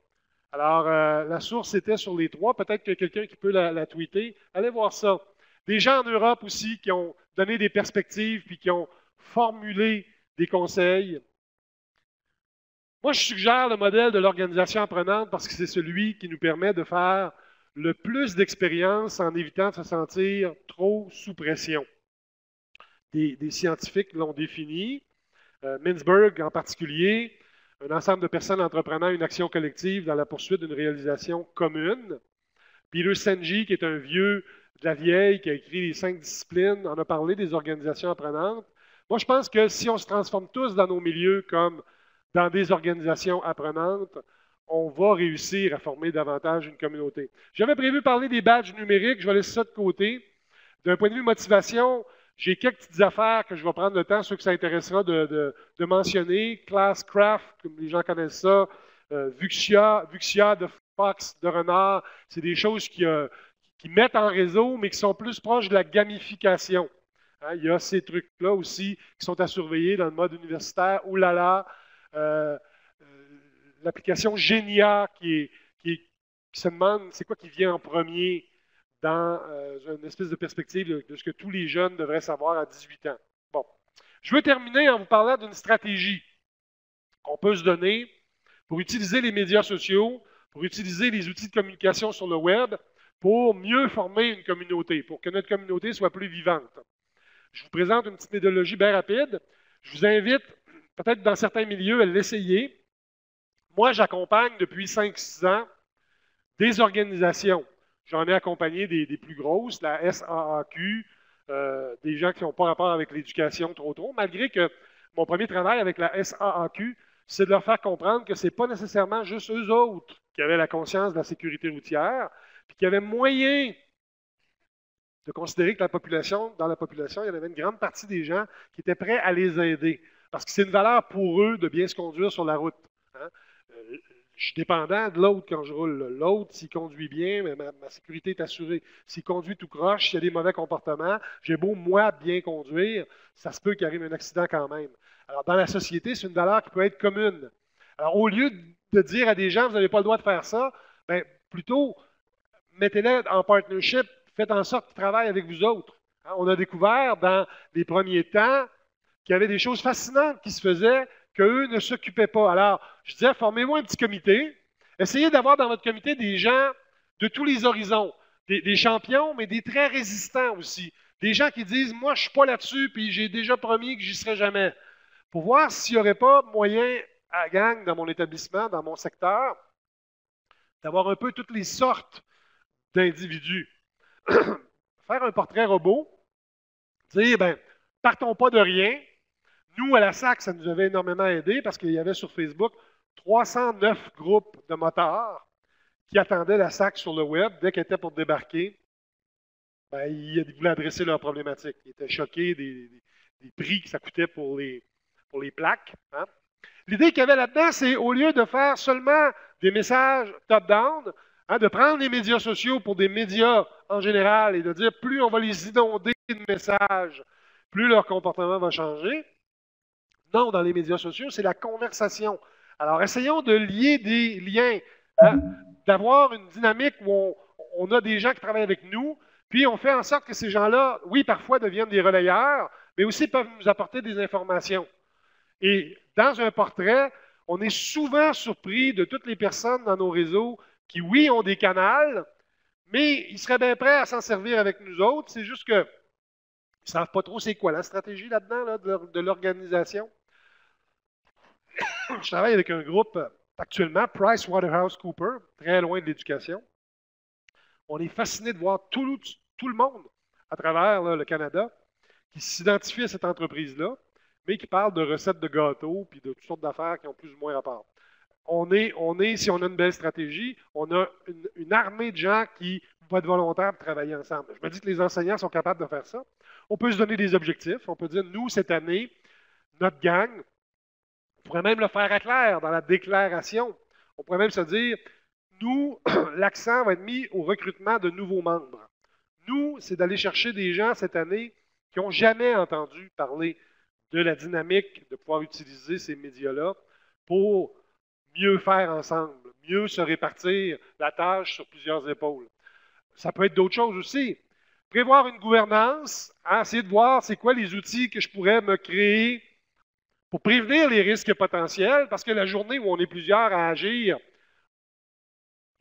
Alors, euh, la source était sur les trois. Peut-être que quelqu'un qui peut la, la, tweeter. Allez voir ça. Des gens en Europe aussi qui ont donné des perspectives puis qui ont formulé des conseils. Moi, je suggère le modèle de l'organisation apprenante parce que c'est celui qui nous permet de faire le plus d'expérience en évitant de se sentir trop sous pression. Des, scientifiques l'ont défini, euh, en particulier, un ensemble de personnes entreprenant une action collective dans la poursuite d'une réalisation commune. Peter Senji, qui est un vieux de la vieille, qui a écrit les cinq disciplines, en a parlé des organisations apprenantes. Moi, je pense que si on se transforme tous dans nos milieux comme dans des organisations apprenantes, on va réussir à former davantage une communauté. J'avais prévu parler des badges numériques, je vais laisser ça de côté. D'un point de vue motivation, j'ai quelques petites affaires que je vais prendre le temps, ceux que ça intéressera de, mentionner. Classcraft, comme les gens connaissent ça, euh, Vuxia, Vuxia de Fox, de Renard, c'est des choses qui, euh, qui mettent en réseau, mais qui sont plus proches de la gamification. Hein, il y a ces trucs-là aussi qui sont à surveiller dans le mode universitaire. Ouh là là, euh, l'application Genia qui, se demande c'est quoi qui vient en premier dans euh, une espèce de perspective de, de, ce que tous les jeunes devraient savoir à 18 ans. Bon. Je veux terminer en vous parlant d'une stratégie qu'on peut se donner pour utiliser les médias sociaux, pour utiliser les outils de communication sur le web, pour mieux former une communauté, pour que notre communauté soit plus vivante. Je vous présente une petite méthodologie bien rapide. Je vous invite, peut-être dans certains milieux, à l'essayer. Moi, j'accompagne depuis 5-6 ans des organisations. J'en ai accompagné des, plus grosses, la SAAQ, euh, des gens qui n'ont pas rapport avec l'éducation trop tôt, malgré que mon premier travail avec la SAAQ, c'est de leur faire comprendre que ce n'est pas nécessairement juste eux autres qui avaient la conscience de la sécurité routière, puis qu'il y avait moyen de considérer que la population, dans la population, il y avait une grande partie des gens qui étaient prêts à les aider. Parce que c'est une valeur pour eux de bien se conduire sur la route. Hein. Euh, je suis dépendant de l'autre quand je roule. L'autre, s'il conduit bien, ma, ma, sécurité est assurée. S'il conduit tout croche, s'il y a des mauvais comportements, j'ai beau, moi, bien conduire, ça se peut qu'il arrive un accident quand même. Alors, dans la société, c'est une valeur qui peut être commune. Alors, au lieu de dire à des gens, vous n'avez pas le droit de faire ça, bien, plutôt, mettez-les en partnership, faites en sorte qu'ils travaillent avec vous autres. Hein, on a découvert dans les premiers temps qu'il y avait des choses fascinantes qui se faisaient qu'eux ne s'occupaient pas. Alors, je disais, formez-vous un petit comité. Essayez d'avoir dans votre comité des gens de tous les horizons, des, champions, mais des très résistants aussi. Des gens qui disent, moi, je ne suis pas là-dessus, puis j'ai déjà promis que j'y serai jamais. Pour voir s'il n'y aurait pas moyen à gang dans mon établissement, dans mon secteur, d'avoir un peu toutes les sortes d'individus. Faire un portrait robot, dire, ben, partons pas de rien, nous, à la SAC, ça nous avait énormément aidé parce qu'il y avait sur Facebook 309 groupes de motards qui attendaient la SAC sur le web dès qu'elle était pour débarquer. Ben, ils voulaient adresser leurs problématiques. Ils étaient choqués des, prix que ça coûtait pour les, pour les plaques. Hein. L'idée qu'il y avait là-dedans, c'est au lieu de faire seulement des messages top-down, hein, de prendre les médias sociaux pour des médias en général et de dire plus on va les inonder de messages, plus leur comportement va changer. Dans les médias sociaux, c'est la conversation. Alors, essayons de lier des liens, hein, d'avoir une dynamique où on, on, a des gens qui travaillent avec nous, puis on fait en sorte que ces gens-là, oui, parfois deviennent des relayeurs, mais aussi peuvent nous apporter des informations. Et dans un portrait, on est souvent surpris de toutes les personnes dans nos réseaux qui, oui, ont des canaux, mais ils seraient bien prêts à s'en servir avec nous autres. C'est juste que ils ne savent pas trop c'est quoi la stratégie là-dedans là, de l'organisation. Je travaille avec un groupe actuellement, PricewaterhouseCooper, très loin de l'éducation. On est fasciné de voir tout, le monde à travers le Canada qui s'identifie à cette entreprise-là, mais qui parle de recettes de gâteaux puis de toutes sortes d'affaires qui ont plus ou moins rapport. On est, on est, si on a une belle stratégie, on a une, une armée de gens qui vont être volontaires pour travailler ensemble. Je me dis que les enseignants sont capables de faire ça. On peut se donner des objectifs. On peut dire, nous, cette année, notre gang, pourrait même le faire à clair dans la déclaration. On pourrait même se dire, nous, l'accent va être mis au recrutement de nouveaux membres. Nous, c'est d'aller chercher des gens cette année qui n'ont jamais entendu parler de la dynamique de pouvoir utiliser ces médias-là pour mieux faire ensemble, mieux se répartir la tâche sur plusieurs épaules. Ça peut être d'autres choses aussi. Prévoir une gouvernance, hein, essayer de voir c'est quoi les outils que je pourrais me créer pour prévenir les risques potentiels, parce que la journée où on est plusieurs à agir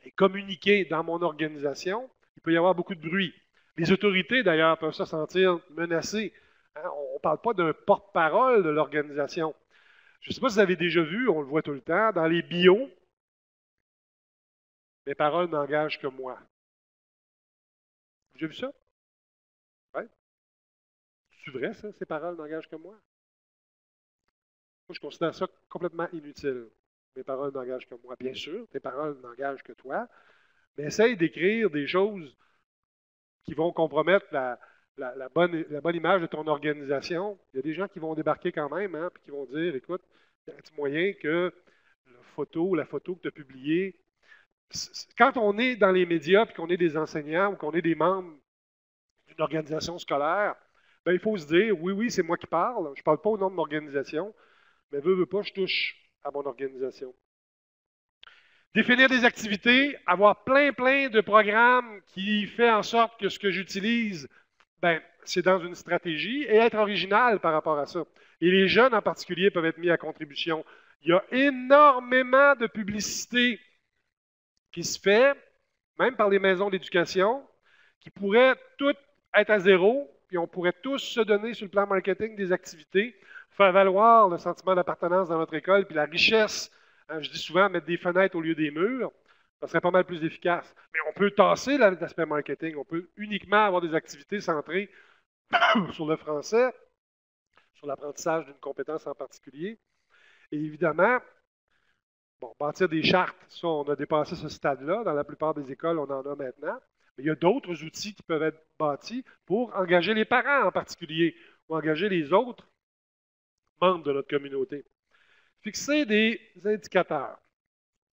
et communiquer dans mon organisation, il peut y avoir beaucoup de bruit. Les autorités, d'ailleurs, peuvent se sentir menacées. Hein, on ne parle pas d'un porte-parole de l'organisation. Je ne sais pas si vous avez déjà vu, on le voit tout le temps, dans les bios, mes paroles n'engagent que moi. Vous avez vu ça? Oui? C'est vrai, ça, ces paroles n'engagent que moi? Moi, je considère ça complètement inutile. mes paroles n'engagent que moi, bien sûr, tes paroles n'engagent que toi, mais essaye d'écrire des choses qui vont compromettre la, bonne, image de ton organisation. Il y a des gens qui vont débarquer quand même, hein, puis qui vont dire, écoute, y a t moyen que la photo, la photo que tu as publiée, quand on est dans les médias, puis qu'on est des enseignants ou qu'on est des membres d'une organisation scolaire, ben, il faut se dire, oui, oui, c'est moi qui parle, je ne parle pas au nom de mon organisation, mais veux, veux pas, je touche à mon organisation. Définir des activités, avoir plein, plein de programmes qui fait en sorte que ce que j'utilise, ben, c'est dans une stratégie et être original par rapport à ça. Et les jeunes en particulier peuvent être mis à contribution. Il y a énormément de publicité qui se fait, même par les maisons d'éducation, qui pourraient toutes être à zéro, puis on pourrait tous se donner sur le plan marketing des activités, faire valoir le sentiment d'appartenance dans notre école, puis la richesse. Hein, je dis souvent mettre des fenêtres au lieu des murs, ça serait pas mal plus efficace. Mais on peut tasser la- l'aspect marketing, on peut uniquement avoir des activités centrées sur le français, sur l'apprentissage d'une compétence en particulier. Et évidemment, bon, bâtir des chartes, ça, on a dépassé ce stade-là. Dans la plupart des écoles, on en a maintenant. Mais il y a d'autres outils qui peuvent être bâtis pour engager les parents en particulier ou engager les autres membres de notre communauté. Fixer des indicateurs.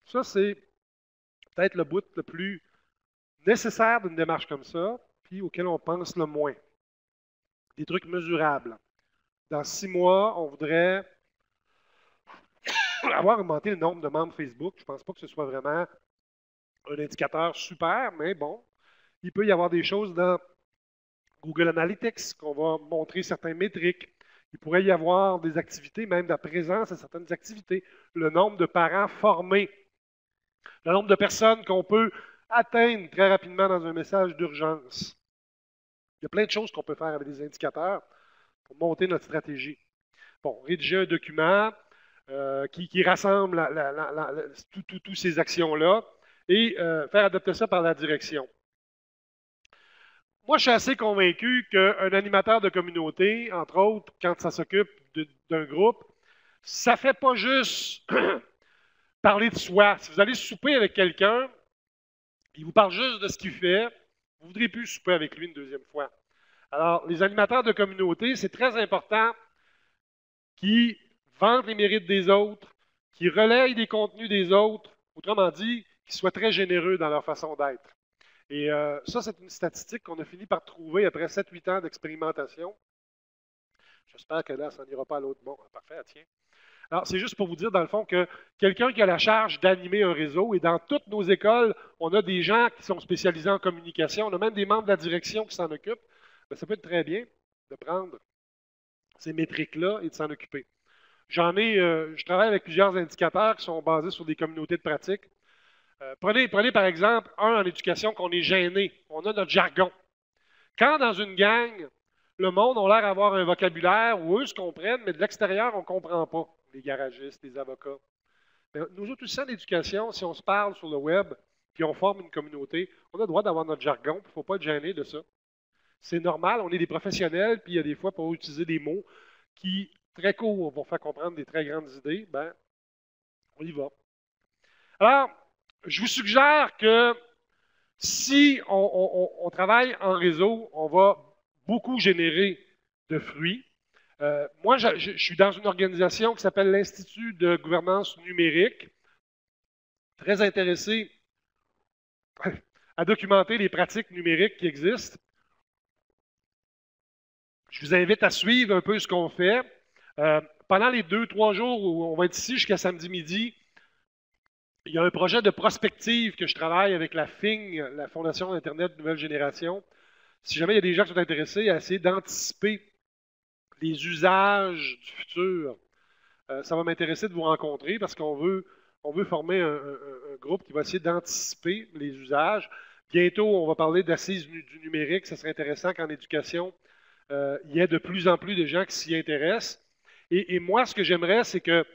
Ça, c'est peut-être le bout le plus nécessaire d'une démarche comme ça, puis auquel on pense le moins. Des trucs mesurables. Dans six mois, on voudrait avoir augmenté le nombre de membres Facebook. Je ne pense pas que ce soit vraiment un indicateur super, mais bon, il peut y avoir des choses dans Google Analytics qu'on va montrer certaines métriques. Il pourrait y avoir des activités, même de la présence à certaines activités. Le nombre de parents formés, le nombre de personnes qu'on peut atteindre très rapidement dans un message d'urgence. Il y a plein de choses qu'on peut faire avec des indicateurs pour monter notre stratégie. Bon, rédiger un document euh, qui, rassemble toutes ces actions-là et euh, faire adopter ça par la direction. Moi, je suis assez convaincu qu'un animateur de communauté, entre autres, quand ça s'occupe d'un groupe, ça ne fait pas juste parler de soi. Si vous allez souper avec quelqu'un, il vous parle juste de ce qu'il fait, vous ne voudrez plus souper avec lui une deuxième fois. Alors, les animateurs de communauté, c'est très important qui vantent les mérites des autres, qui relayent des contenus des autres, autrement dit, qui soient très généreux dans leur façon d'être. Et euh, ça, c'est une statistique qu'on a fini par trouver après 7-8 ans d'expérimentation. J'espère que là, ça n'ira pas à l'autre. Bon, parfait, tiens. Alors, c'est juste pour vous dire, dans le fond, que quelqu'un qui a la charge d'animer un réseau, et dans toutes nos écoles, on a des gens qui sont spécialisés en communication, on a même des membres de la direction qui s'en occupent, bien, ça peut être très bien de prendre ces métriques-là et de s'en occuper. J'en ai, euh, je travaille avec plusieurs indicateurs qui sont basés sur des communautés de pratique. Euh, prenez, par exemple un en éducation qu'on est gêné. On a notre jargon. Quand dans une gang, le monde a l'air d'avoir un vocabulaire où eux se comprennent, mais de l'extérieur, on ne comprend pas. Les garagistes, les avocats. Nous autres aussi en éducation, si on se parle sur le web, puis on forme une communauté, on a le droit d'avoir notre jargon, il ne faut pas être gêné de ça. C'est normal, on est des professionnels, puis il y a des fois pour utiliser des mots qui, très courts, vont faire comprendre des très grandes idées, ben, on y va. Alors, je vous suggère que si on, travaille en réseau, on va beaucoup générer de fruits. Euh, moi, je, je, suis dans une organisation qui s'appelle l'Institut de gouvernance numérique, très intéressé à documenter les pratiques numériques qui existent. Je vous invite à suivre un peu ce qu'on fait. Euh, pendant les deux, trois jours où on va être ici jusqu'à samedi midi, il y a un projet de prospective que je travaille avec la FING, la Fondation Internet Nouvelle Génération. Si jamais il y a des gens qui sont intéressés à essayer d'anticiper les usages du futur, euh, ça va m'intéresser de vous rencontrer parce qu'on veut, on veut former un, groupe qui va essayer d'anticiper les usages. Bientôt, on va parler d'assises du numérique. Ça serait intéressant qu'en éducation, euh, il y ait de plus en plus de gens qui s'y intéressent. Et moi, ce que j'aimerais, c'est que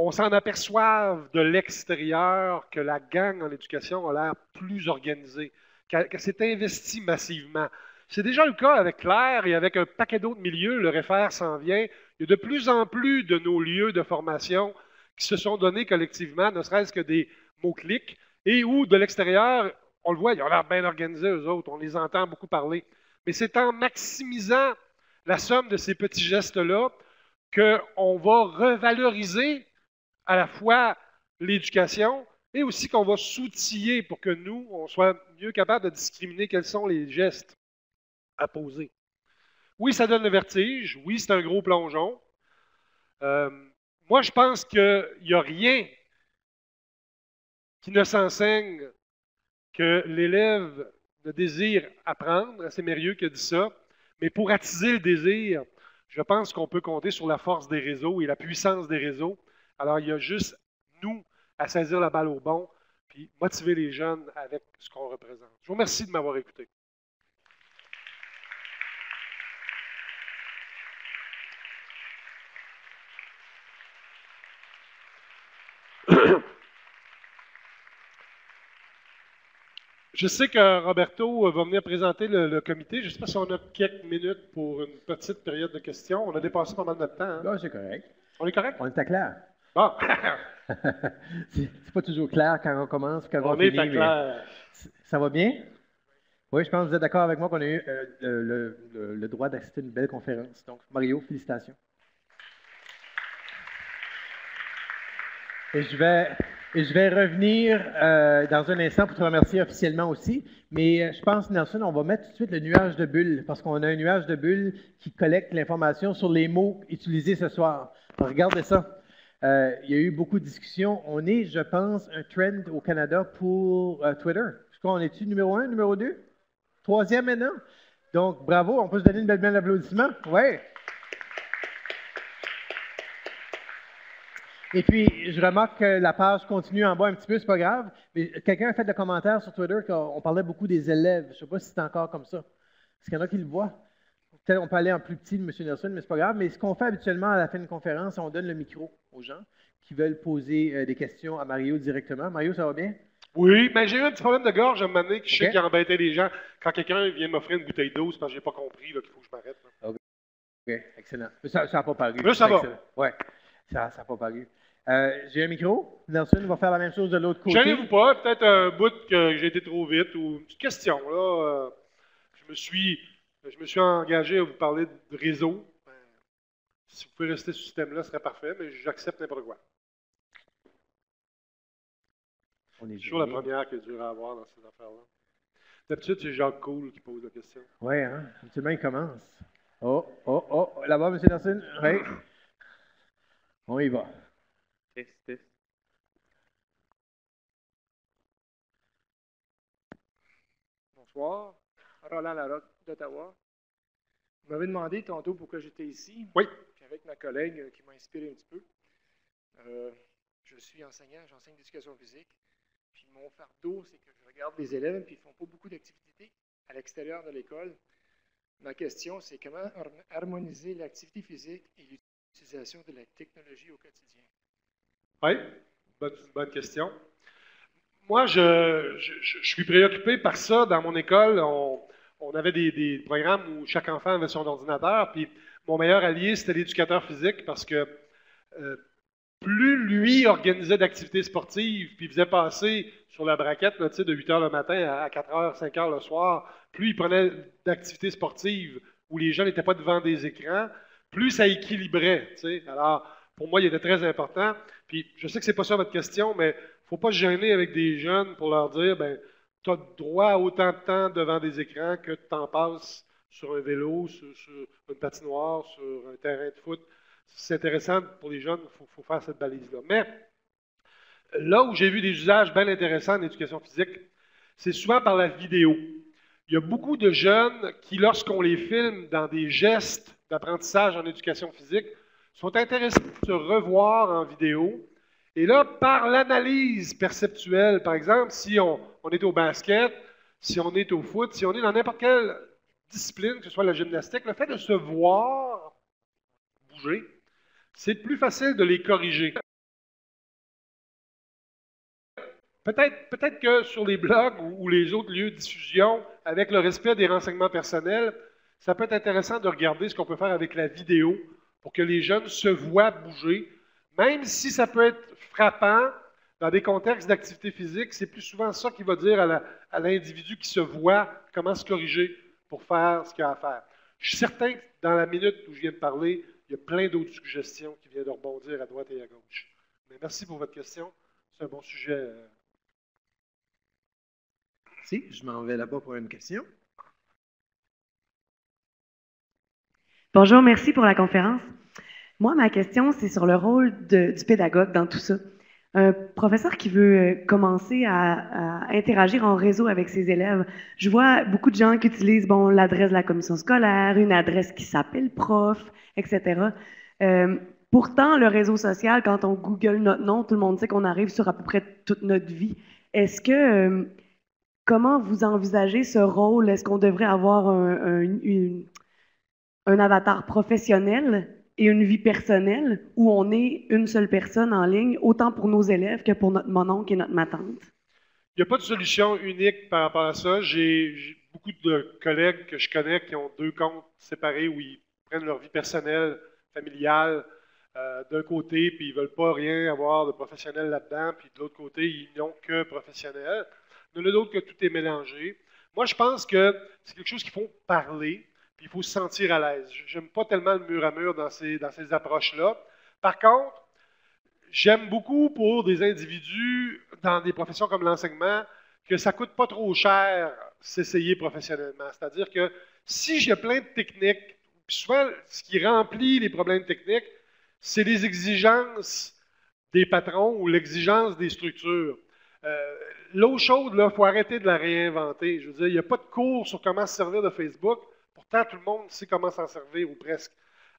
on s'en aperçoive de l'extérieur que la gang en éducation a l'air plus organisée, qu'elle s'est investie massivement. C'est déjà le cas avec Claire et avec un paquet d'autres milieux. Le REFER s'en vient. Il y a de plus en plus de nos lieux de formation qui se sont donnés collectivement, ne serait-ce que des mots-clics, et où de l'extérieur, on le voit, ils ont l'air bien organisés, eux autres, on les entend beaucoup parler. Mais c'est en maximisant la somme de ces petits gestes-là qu'on va revaloriser à la fois l'éducation et aussi qu'on va s'outiller pour que nous, on soit mieux capable de discriminer quels sont les gestes à poser. Oui, ça donne le vertige. Oui, c'est un gros plongeon. Euh, moi, je pense qu'il n'y a rien qui ne s'enseigne que l'élève ne désire apprendre. C'est Mérieux qui a dit ça. Mais pour attiser le désir, je pense qu'on peut compter sur la force des réseaux et la puissance des réseaux. Alors, il y a juste nous à saisir la balle au bon, puis motiver les jeunes avec ce qu'on représente. Je vous remercie de m'avoir écouté. Je sais que Roberto va venir présenter le, comité. Je ne sais pas si on a quelques minutes pour une petite période de questions. On a dépassé pas mal de temps. Hein? C'est correct. On est correct? On était clair. Bon. c'est pas toujours clair quand on commence, quand on, on est clair. Ça va bien? Oui, je pense que vous êtes d'accord avec moi qu'on a eu euh, le, le, droit d'assister à une belle conférence. Donc, Mario, félicitations. Et je vais, et je vais revenir euh, dans un instant pour te remercier officiellement aussi. Mais euh, je pense, Nelson, on va mettre tout de suite le nuage de bulles, parce qu'on a un nuage de bulles qui collecte l'information sur les mots utilisés ce soir. regardez ça. Euh, il y a eu beaucoup de discussions. On est, je pense, un trend au Canada pour Twitter. Je crois qu'on est-tu numéro un, numéro deux? Troisième maintenant? Donc, bravo. On peut se donner une belle main d'applaudissement? Oui. Et puis, je remarque que la page continue en bas un petit peu, c'est pas grave. Mais quelqu'un a fait le commentaire sur Twitter qu'on parlait beaucoup des élèves. Je sais pas si c'est encore comme ça. Est-ce qu'il y en a qui le voient? On peut aller en plus petit de M. Nelson, mais c'est pas grave. Mais ce qu'on fait habituellement à la fin d'une conférence, on donne le micro aux gens qui veulent poser euh, des questions à Mario directement. Mario, ça va bien? Oui, mais j'ai eu un petit problème de gorge à un moment donné que je sais qui embêtait les gens. Quand quelqu'un vient m'offrir une bouteille d'eau, c'est parce que j'ai pas compris qu'il faut que je m'arrête. OK, excellent. Ça n'a pas paru. Là, ça va. Oui, ça n'a pas paru. Euh, j'ai un micro. Nelson va faire la même chose de l'autre côté. J'arrive ou pas, peut-être un bout que j'ai été trop vite ou une petite question. Là, euh, je, me suis, je me suis engagé à vous parler de réseau. Ben, si vous pouvez rester sur ce thème-là, ce serait parfait, mais j'accepte n'importe quoi. On est toujours la première qui est dure à avoir dans ces affaires-là. D'habitude, c'est Jacques Cool qui pose la question. Oui, hein? Il commence. Oh, oh, oh, là-bas, M. Nelson. Oui. On y va. Bonsoir. Roland Larocque d'Ottawa. Vous m'avez demandé tantôt pourquoi j'étais ici. Oui. Puis avec ma collègue qui m'a inspiré un petit peu. Euh, je suis enseignant, j'enseigne l'éducation physique. Puis mon fardeau, c'est que je regarde les élèves, puis ils ne font pas beaucoup d'activités à l'extérieur de l'école. Ma question, c'est comment harmoniser l'activité physique et l'utilisation de la technologie au quotidien? Oui, bonne, bonne question. Moi, je, je, suis préoccupé par ça. Dans mon école, on, on avait des, programmes où chaque enfant avait son ordinateur. Puis mon meilleur allié, c'était l'éducateur physique parce que euh, plus lui organisait d'activités sportives, puis faisait passer sur la braquette de 8 h le matin à 4 h, 5 h le soir, plus il prenait d'activités sportives où les gens n'étaient pas devant des écrans, plus ça équilibrait. Alors, pour moi, il était très important. Puis, je sais que ce n'est pas ça votre question, mais il ne faut pas se gêner avec des jeunes pour leur dire, ben, tu as droit à autant de temps devant des écrans que tu en passes sur un vélo, sur, une patinoire, sur un terrain de foot. C'est intéressant pour les jeunes, il faut, faire cette balise-là. Mais là où j'ai vu des usages bien intéressants en éducation physique, c'est souvent par la vidéo. Il y a beaucoup de jeunes qui, lorsqu'on les filme dans des gestes d'apprentissage en éducation physique, sont intéressés de se revoir en vidéo. Et là, par l'analyse perceptuelle, par exemple, si on, est au basket, si on est au foot, si on est dans n'importe quelle discipline, que ce soit la gymnastique, le fait de se voir bouger, c'est plus facile de les corriger. Peut-être peut que sur les blogs ou, les autres lieux de diffusion, avec le respect des renseignements personnels, ça peut être intéressant de regarder ce qu'on peut faire avec la vidéo pour que les jeunes se voient bouger, Même si ça peut être frappant dans des contextes d'activité physique, c'est plus souvent ça qui va dire à l'individu qui se voit comment se corriger pour faire ce qu'il a à faire. Je suis certain que dans la minute où je viens de parler, il y a plein d'autres suggestions qui viennent de rebondir à droite et à gauche. Mais merci pour votre question. C'est un bon sujet. euh. Si, je m'en vais là-bas pour une question. Bonjour, merci pour la conférence. Moi, ma question, c'est sur le rôle du pédagogue dans tout ça. Un professeur qui veut euh, commencer à, interagir en réseau avec ses élèves, je vois beaucoup de gens qui utilisent bon, l'adresse de la commission scolaire, une adresse qui s'appelle prof, etc. Euh, pourtant, le réseau social, quand on Google notre nom, tout le monde sait qu'on arrive sur à peu près toute notre vie. Est-ce que euh, comment vous envisagez ce rôle? Est-ce qu'on devrait avoir un avatar professionnel? Et une vie personnelle où on est une seule personne en ligne, autant pour nos élèves que pour notre mononcle et notre ma tante? Il n'y a pas de solution unique par rapport à ça. J'ai beaucoup de collègues que je connais qui ont deux comptes séparés où ils prennent leur vie personnelle, familiale, euh, d'un côté, puis ils ne veulent pas rien avoir de professionnel là-dedans, puis de l'autre côté, ils n'ont que professionnel. A d'autres que tout est mélangé. Moi, je pense que c'est quelque chose qu'il faut parler, puis il faut se sentir à l'aise. J'aime pas tellement le mur à mur dans ces, dans ces approches-là. Par contre, J'aime beaucoup pour des individus dans des professions comme l'enseignement que ça coûte pas trop cher s'essayer professionnellement. C'est-à-dire que si j'ai plein de techniques, souvent ce qui remplit les problèmes techniques, c'est les exigences des patrons ou l'exigence des structures. Euh, L'eau chaude, il faut arrêter de la réinventer. Je veux dire, il n'y a pas de cours sur comment se servir de Facebook. Pourtant, tout le monde sait comment s'en servir, ou presque.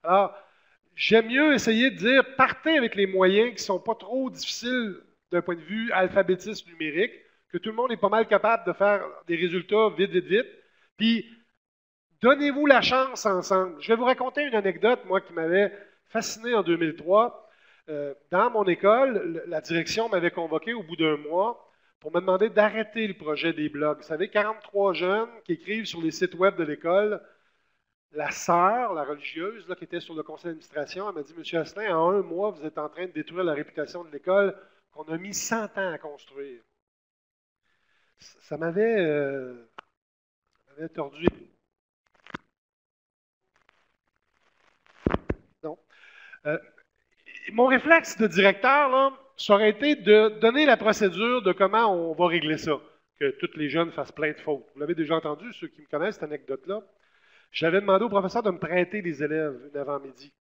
Alors, J'aime mieux essayer de dire, partez avec les moyens qui ne sont pas trop difficiles d'un point de vue alphabétisme numérique, que tout le monde est pas mal capable de faire des résultats vite, vite, vite. Puis, donnez-vous la chance ensemble. Je vais vous raconter une anecdote, moi, qui m'avait fasciné en 2003. Euh, dans mon école, le- la direction m'avait convoqué au bout d'un mois pour me demander d'arrêter le projet des blogs. Vous savez, 43 jeunes qui écrivent sur les sites web de l'école la sœur, la religieuse, qui était sur le conseil d'administration, elle m'a dit Monsieur Asselin, en un mois, vous êtes en train de détruire la réputation de l'école qu'on a mis 100 ans à construire. Ça m'avait euh, tordu. Non. Euh, mon réflexe de directeur, là, ça aurait été de donner la procédure de comment on va régler ça, que tous les jeunes fassent plein de fautes. Vous l'avez déjà entendu, ceux qui me connaissent, cette anecdote-là. J'avais demandé au professeur de me prêter des élèves une avant-midi.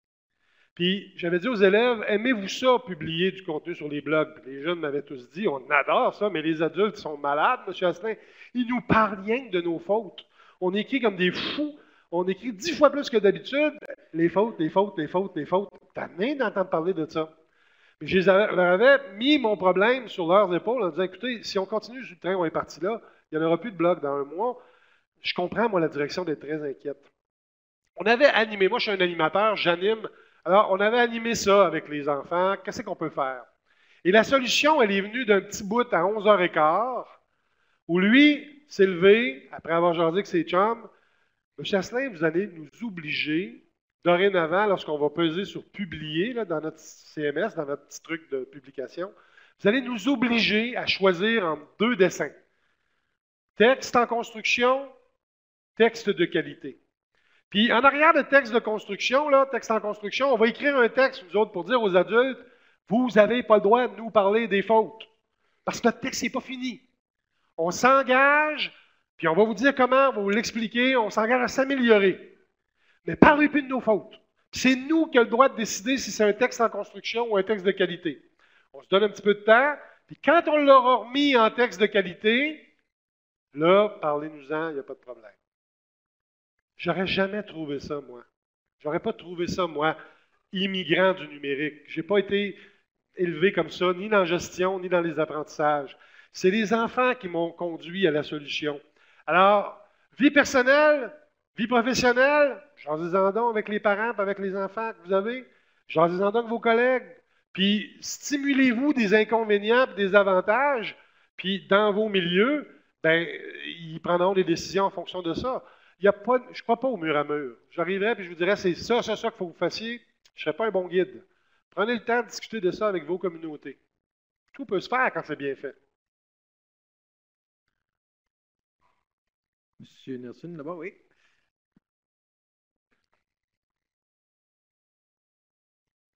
Puis j'avais dit aux élèves, aimez-vous ça, publier du contenu sur les blogs? Puis les jeunes m'avaient tous dit, on adore ça, mais les adultes sont malades, M. Asselin. Ils nous parlent rien que de nos fautes. On écrit comme des fous. On écrit dix fois plus que d'habitude. Les fautes, les fautes, les fautes, les fautes. T'as rien d'entendre parler de ça. Mais je avais- mis mon problème sur leurs épaules en disant, écoutez, si on continue sur le train, on est parti là, il n'y en aura plus de blog dans un mois. Je comprends, moi, la direction d'être très inquiète. On avait animé, moi je suis un animateur, j'anime. Alors, on avait animé ça avec les enfants. Qu'est-ce qu'on peut faire? Et la solution, elle est venue d'un petit bout à 11h15, où lui s'est levé, après avoir jasé avec ses chums, Monsieur Asselin, vous allez nous obliger, dorénavant, lorsqu'on va peser sur publier là, dans notre CMS, dans notre petit truc de publication, vous allez nous obliger à choisir entre deux dessins. Texte en construction, texte de qualité. Puis en arrière de texte de construction, texte en construction, on va écrire un texte, nous autres, pour dire aux adultes, vous n'avez pas le droit de nous parler des fautes. Parce que notre texte n'est pas fini. On s'engage, puis on va vous dire comment, on va vous l'expliquer, on s'engage à s'améliorer. Mais parlez plus de nos fautes. C'est nous qui avons le droit de décider si c'est un texte en construction ou un texte de qualité. On se donne un petit peu de temps, puis quand on l'aura remis en texte de qualité, là, parlez-nous-en, il n'y a pas de problème. J'aurais jamais trouvé ça, moi. J'aurais pas trouvé ça, moi, immigrant du numérique. J'ai pas été élevé comme ça, ni dans la gestion, ni dans les apprentissages. C'est les enfants qui m'ont conduit à la solution. Alors, vie personnelle, vie professionnelle, j'en dis en donc avec les parents, avec les enfants que vous avez, j'en dis en donc avec vos collègues. Puis stimulez-vous des inconvénients, puis des avantages, puis dans vos milieux, ben, ils prendront des décisions en fonction de ça. Il y a pas, je ne crois pas au mur à mur. J'arriverais et je vous dirais, c'est ça, c'est ça qu'il faut que vous fassiez. Je ne serais pas un bon guide. Prenez le temps de discuter de ça avec vos communautés. Tout peut se faire quand c'est bien fait. Monsieur Nelson, là-bas, oui.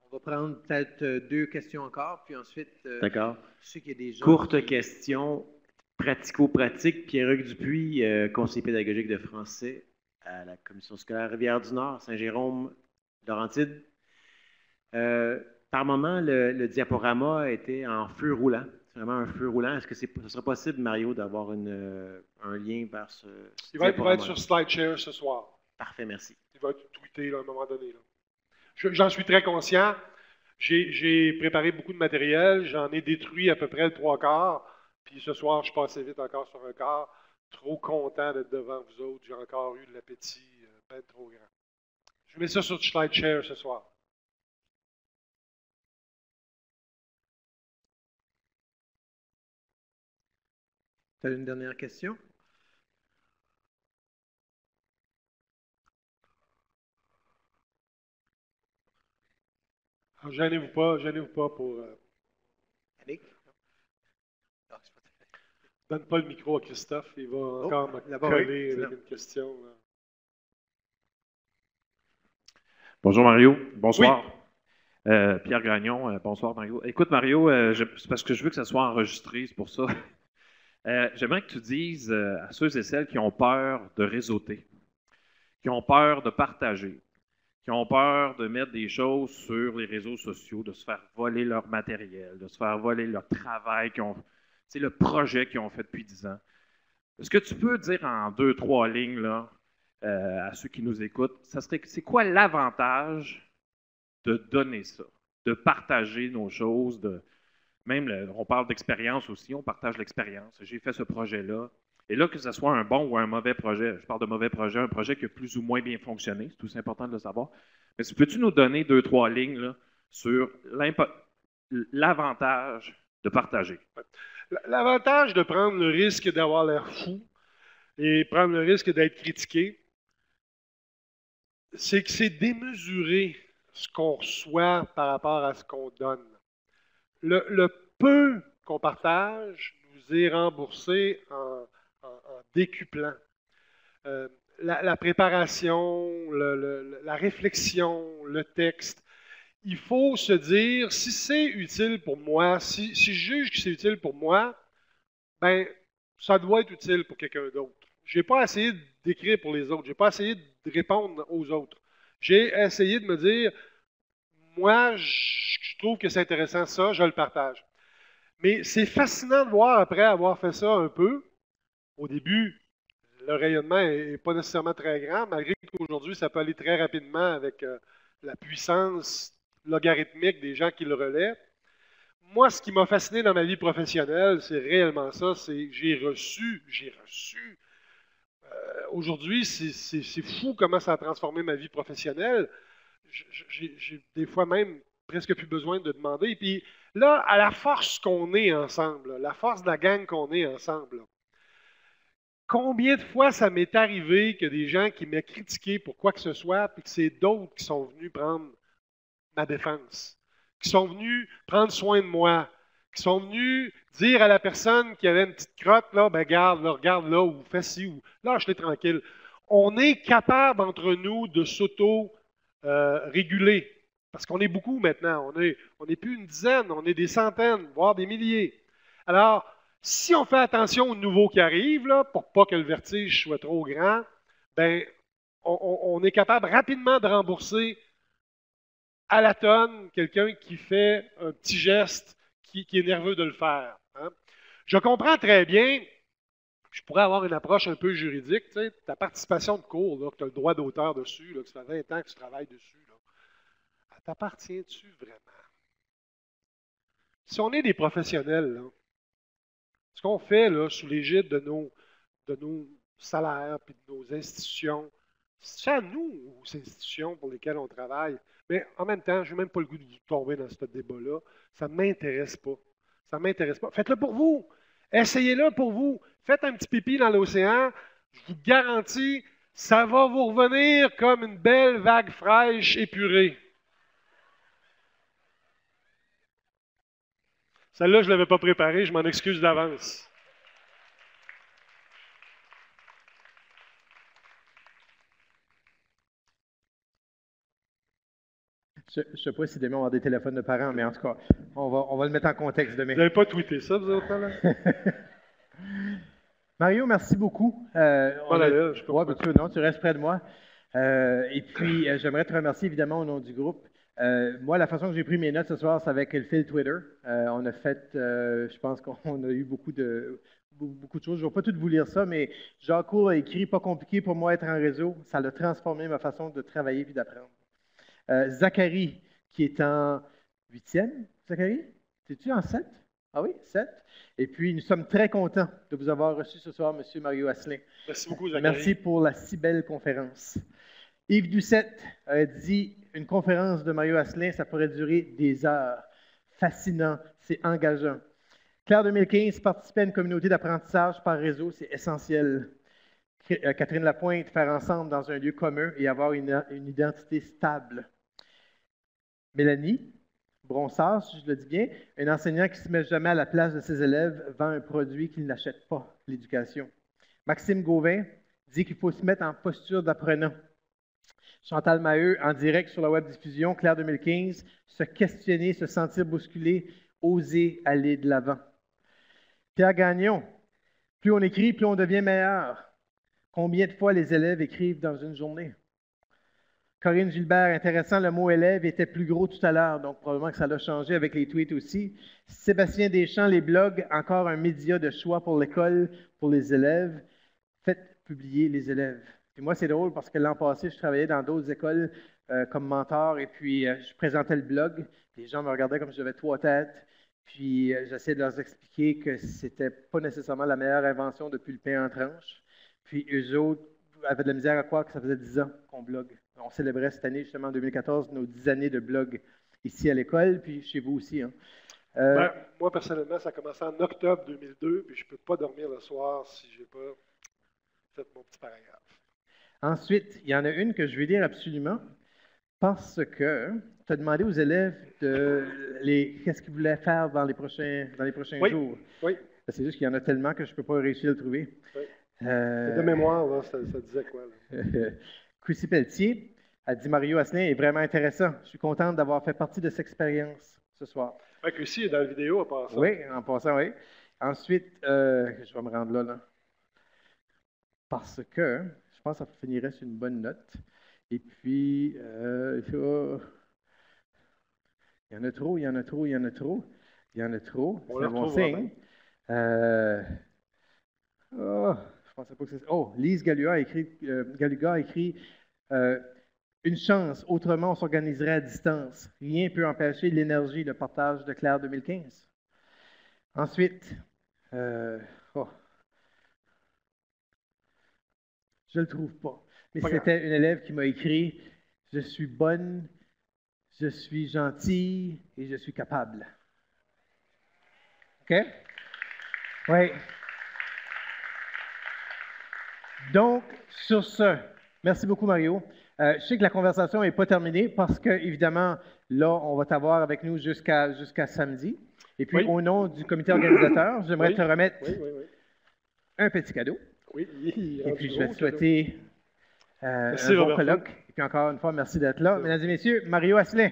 On va prendre peut-être euh, deux questions encore, puis ensuite, euh, D'accord. je sais qu'il y a des gens. Courte qui- question pratico-pratique. Pierre-Hugues Dupuis, euh, conseiller pédagogique de français à la commission scolaire Rivière-du-Nord, Saint-Jérôme, Laurentide. Euh, par moment, le, le diaporama était en feu roulant. C'est vraiment un feu roulant. Est-ce que c'est, ce serait possible, Mario, d'avoir une, euh, un lien vers ce, Il va être, sur SlideShare ce soir. Parfait, merci. Il va être tweeté là, à un moment donné. là. J'en suis très conscient. J'ai j'ai préparé beaucoup de matériel. J'en ai détruit à peu près le trois quarts. Puis ce soir, je passais vite encore sur un quart. Trop content d'être devant vous autres. J'ai encore eu de l'appétit euh, ben trop grand. Je mets ça sur SlideShare ce soir. Tu as une dernière question? Alors, Gênez-vous pas, gênez-vous pas pour. euh, Annick? Non, c'est pas donne pas le micro à Christophe. Il va encore me Oh, coller oui. avec une question. là. Bonjour Mario, bonsoir. Euh, Pierre Gagnon, euh, bonsoir Mario. Écoute Mario, euh, c'est parce que je veux que ça soit enregistré, c'est pour ça. Euh, J'aimerais que tu dises euh, à ceux et celles qui ont peur de réseauter, qui ont peur de partager, qui ont peur de mettre des choses sur les réseaux sociaux, de se faire voler leur matériel, de se faire voler leur travail, qui ont, le projet qu'ils ont fait depuis 10 ans. Est-ce que tu peux dire en deux, trois lignes euh, à ceux qui nous écoutent, ça serait, c'est quoi l'avantage de donner ça, de partager nos choses, de, même on parle d'expérience aussi, on partage l'expérience. J'ai fait ce projet-là. Et là, que ce soit un bon ou un mauvais projet, je parle de mauvais projet, un projet qui a plus ou moins bien fonctionné, c'est tout important de le savoir. Mais peux-tu nous donner deux, trois lignes sur l'avantage de partager? L'avantage de prendre le risque d'avoir l'air fou et prendre le risque d'être critiqué, c'est que c'est démesuré ce qu'on reçoit par rapport à ce qu'on donne. Le, peu qu'on partage nous est remboursé en, décuplant. Euh, la, préparation, le- la réflexion, le texte, il faut se dire, si c'est utile pour moi, si, je juge que c'est utile pour moi, ben, ça doit être utile pour quelqu'un d'autre. Je n'ai pas essayé d'écrire pour les autres, je n'ai pas essayé de répondre aux autres. J'ai essayé de me dire, moi, je, je trouve que c'est intéressant ça, je le partage. Mais c'est fascinant de voir après avoir fait ça un peu. Au début, le rayonnement n'est pas nécessairement très grand, malgré qu'aujourd'hui, ça peut aller très rapidement avec euh, la puissance logarithmique des gens qui le relaient. Moi, ce qui m'a fasciné dans ma vie professionnelle, c'est réellement ça, c'est j'ai reçu, j'ai reçu. euh, Aujourd'hui, c'est- fou comment ça a transformé ma vie professionnelle. J'ai des fois même presque plus besoin de demander. Puis là, à la force qu'on est ensemble, la force de la gang qu'on est ensemble, Combien de fois ça m'est arrivé que des gens qui m'aient critiqué pour quoi que ce soit, puis que c'est d'autres qui sont venus prendre ma défense, qui sont venus prendre soin de moi, qui sont venus dire à la personne qui avait une petite crotte, là, ben garde, regarde là, ou fais ci, ou lâche-les tranquille. On est capable entre nous de s'auto-réguler. parce qu'on est beaucoup maintenant. On n'est on plus une dizaine, on est des centaines, voire des milliers. Alors, si on fait attention aux nouveaux qui arrivent, là, pour pas que le vertige soit trop grand, ben, on- on est capable rapidement de rembourser à la tonne quelqu'un qui fait un petit geste qui, est nerveux de le faire. hein. Je comprends très bien, je pourrais avoir une approche un peu juridique, tu sais, ta participation de cours, là, que tu as le droit d'auteur dessus, là, que ça fait 20 ans que tu travailles dessus, là, elle t'appartient-tu vraiment? Si on est des professionnels, ce qu'on fait là, sous l'égide de nos, de nos salaires et de nos institutions, c'est à nous, aux institutions pour lesquelles on travaille. Mais en même temps, je n'ai même pas le goût de vous tomber dans ce débat-là. Ça ne m'intéresse pas. Ça ne m'intéresse pas. Faites-le pour vous. Essayez-le pour vous. Faites un petit pipi dans l'océan. Je vous garantis, ça va vous revenir comme une belle vague fraîche épurée. Celle-là, je ne l'avais pas préparée, je m'en excuse d'avance. Je ne sais pas si demain on va avoir des téléphones de parents, mais en tout cas, on va, on va le mettre en contexte demain. Vous n'avez pas tweeté ça, vous autres, là? Mario, merci beaucoup. Euh, on a- là, je peux Ouais, pas- tu, non, tu restes près de moi. Euh, et puis, euh, j'aimerais te remercier évidemment au nom du groupe. Moi, la façon que j'ai pris mes notes ce soir, c'est avec le fil Twitter. On a fait, je pense qu'on a eu beaucoup de, beaucoup de choses. Je ne vais pas tout vous lire ça, mais Jacques a écrit Pas compliqué pour moi être en réseau. Ça a transformé ma façon de travailler puis d'apprendre. Euh, Zachary, qui est en huitième. Zachary, es-tu en sept? Ah oui, sept. Et puis, nous sommes très contents de vous avoir reçu ce soir, M. Mario Asselin. Merci beaucoup, Zachary. Merci pour la si belle conférence. Yves Doucette a dit une conférence de Mario Asselin, ça pourrait durer des heures. Fascinant, c'est engageant. Claire 2015, participer à une communauté d'apprentissage par réseau, c'est essentiel. Euh, Catherine Lapointe, faire ensemble dans un lieu commun et avoir une, une identité stable. Mélanie Bronsard, si je le dis bien, un enseignant qui ne se met jamais à la place de ses élèves vend un produit qu'il n'achète pas, l'éducation. Maxime Gauvin dit qu'il faut se mettre en posture d'apprenant. Chantal Maheu, en direct sur la web diffusion, Claire 2015, se questionner, se sentir bousculé, oser aller de l'avant. Pierre Gagnon, plus on écrit, plus on devient meilleur. Combien de fois les élèves écrivent dans une journée? Corinne Gilbert, intéressant, le mot élève était plus gros tout à l'heure, donc probablement que ça l'a changé avec les tweets aussi. Sébastien Deschamps, les blogs, encore un média de choix pour l'école, pour les élèves. Faites publier les élèves. Et moi, c'est drôle parce que l'an passé, je travaillais dans d'autres écoles euh, comme mentor et puis euh, je présentais le blog. Les gens me regardaient comme si j'avais trois têtes. Puis euh, j'essayais de leur expliquer que c'était pas nécessairement la meilleure invention depuis le pain en tranche. Puis eux autres avaient de la misère à croire que ça faisait 10 ans qu'on blogue. On célébrait cette année, justement en 2014, nos 10 années de blog ici à l'école, puis chez vous aussi. hein. Euh, Ben, moi, personnellement, ça a commencé en octobre 2002, puis je ne peux pas dormir le soir si je n'ai pas fait mon petit paragraphe. Ensuite, il y en a une que je vais lire absolument parce que tu as demandé aux élèves de les, qu'est-ce qu'ils voulaient faire dans les prochains, dans les prochains Oui, jours. oui. C'est juste qu'il y en a tellement que je ne peux pas réussir à le trouver. Oui. Euh, De mémoire, là, ça, ça disait quoi? là? Chrissy Pelletier a dit Mario Asselin est vraiment intéressant. Je suis contente d'avoir fait partie de cette expérience ce soir. Ouais, Chrissy est dans la vidéo, part ça. Oui, en passant, oui. Ensuite, euh, je vais me rendre là, là. Parce que je pense que ça finirait sur une bonne note. Et puis, euh, oh, il y en a trop, il y en a trop, il y en a trop. Il y en a trop. C'est bon signe. Euh, oh, je pensais pas que c'est. Oh, Lise Galluga a écrit, euh, Galuga a écrit euh, Une chance, autrement on s'organiserait à distance. Rien ne peut empêcher l'énergie, le partage de Claire 2015. Ensuite, euh, oh, je ne le trouve pas. Mais c'était une élève qui m'a écrit Je suis bonne, je suis gentille et je suis capable. OK? Oui. Donc, sur ce, merci beaucoup, Mario. Euh, je sais que la conversation n'est pas terminée parce que, évidemment, là, on va t'avoir avec nous jusqu'à jusqu'à samedi. Et puis, Oui. au nom du comité organisateur, j'aimerais Oui. te remettre Oui, un petit cadeau. Oui, Et puis, je vais te souhaiter euh, Merci, un bon colloque. Et puis, encore une fois, merci d'être là. Mesdames et messieurs, Mario Asselin.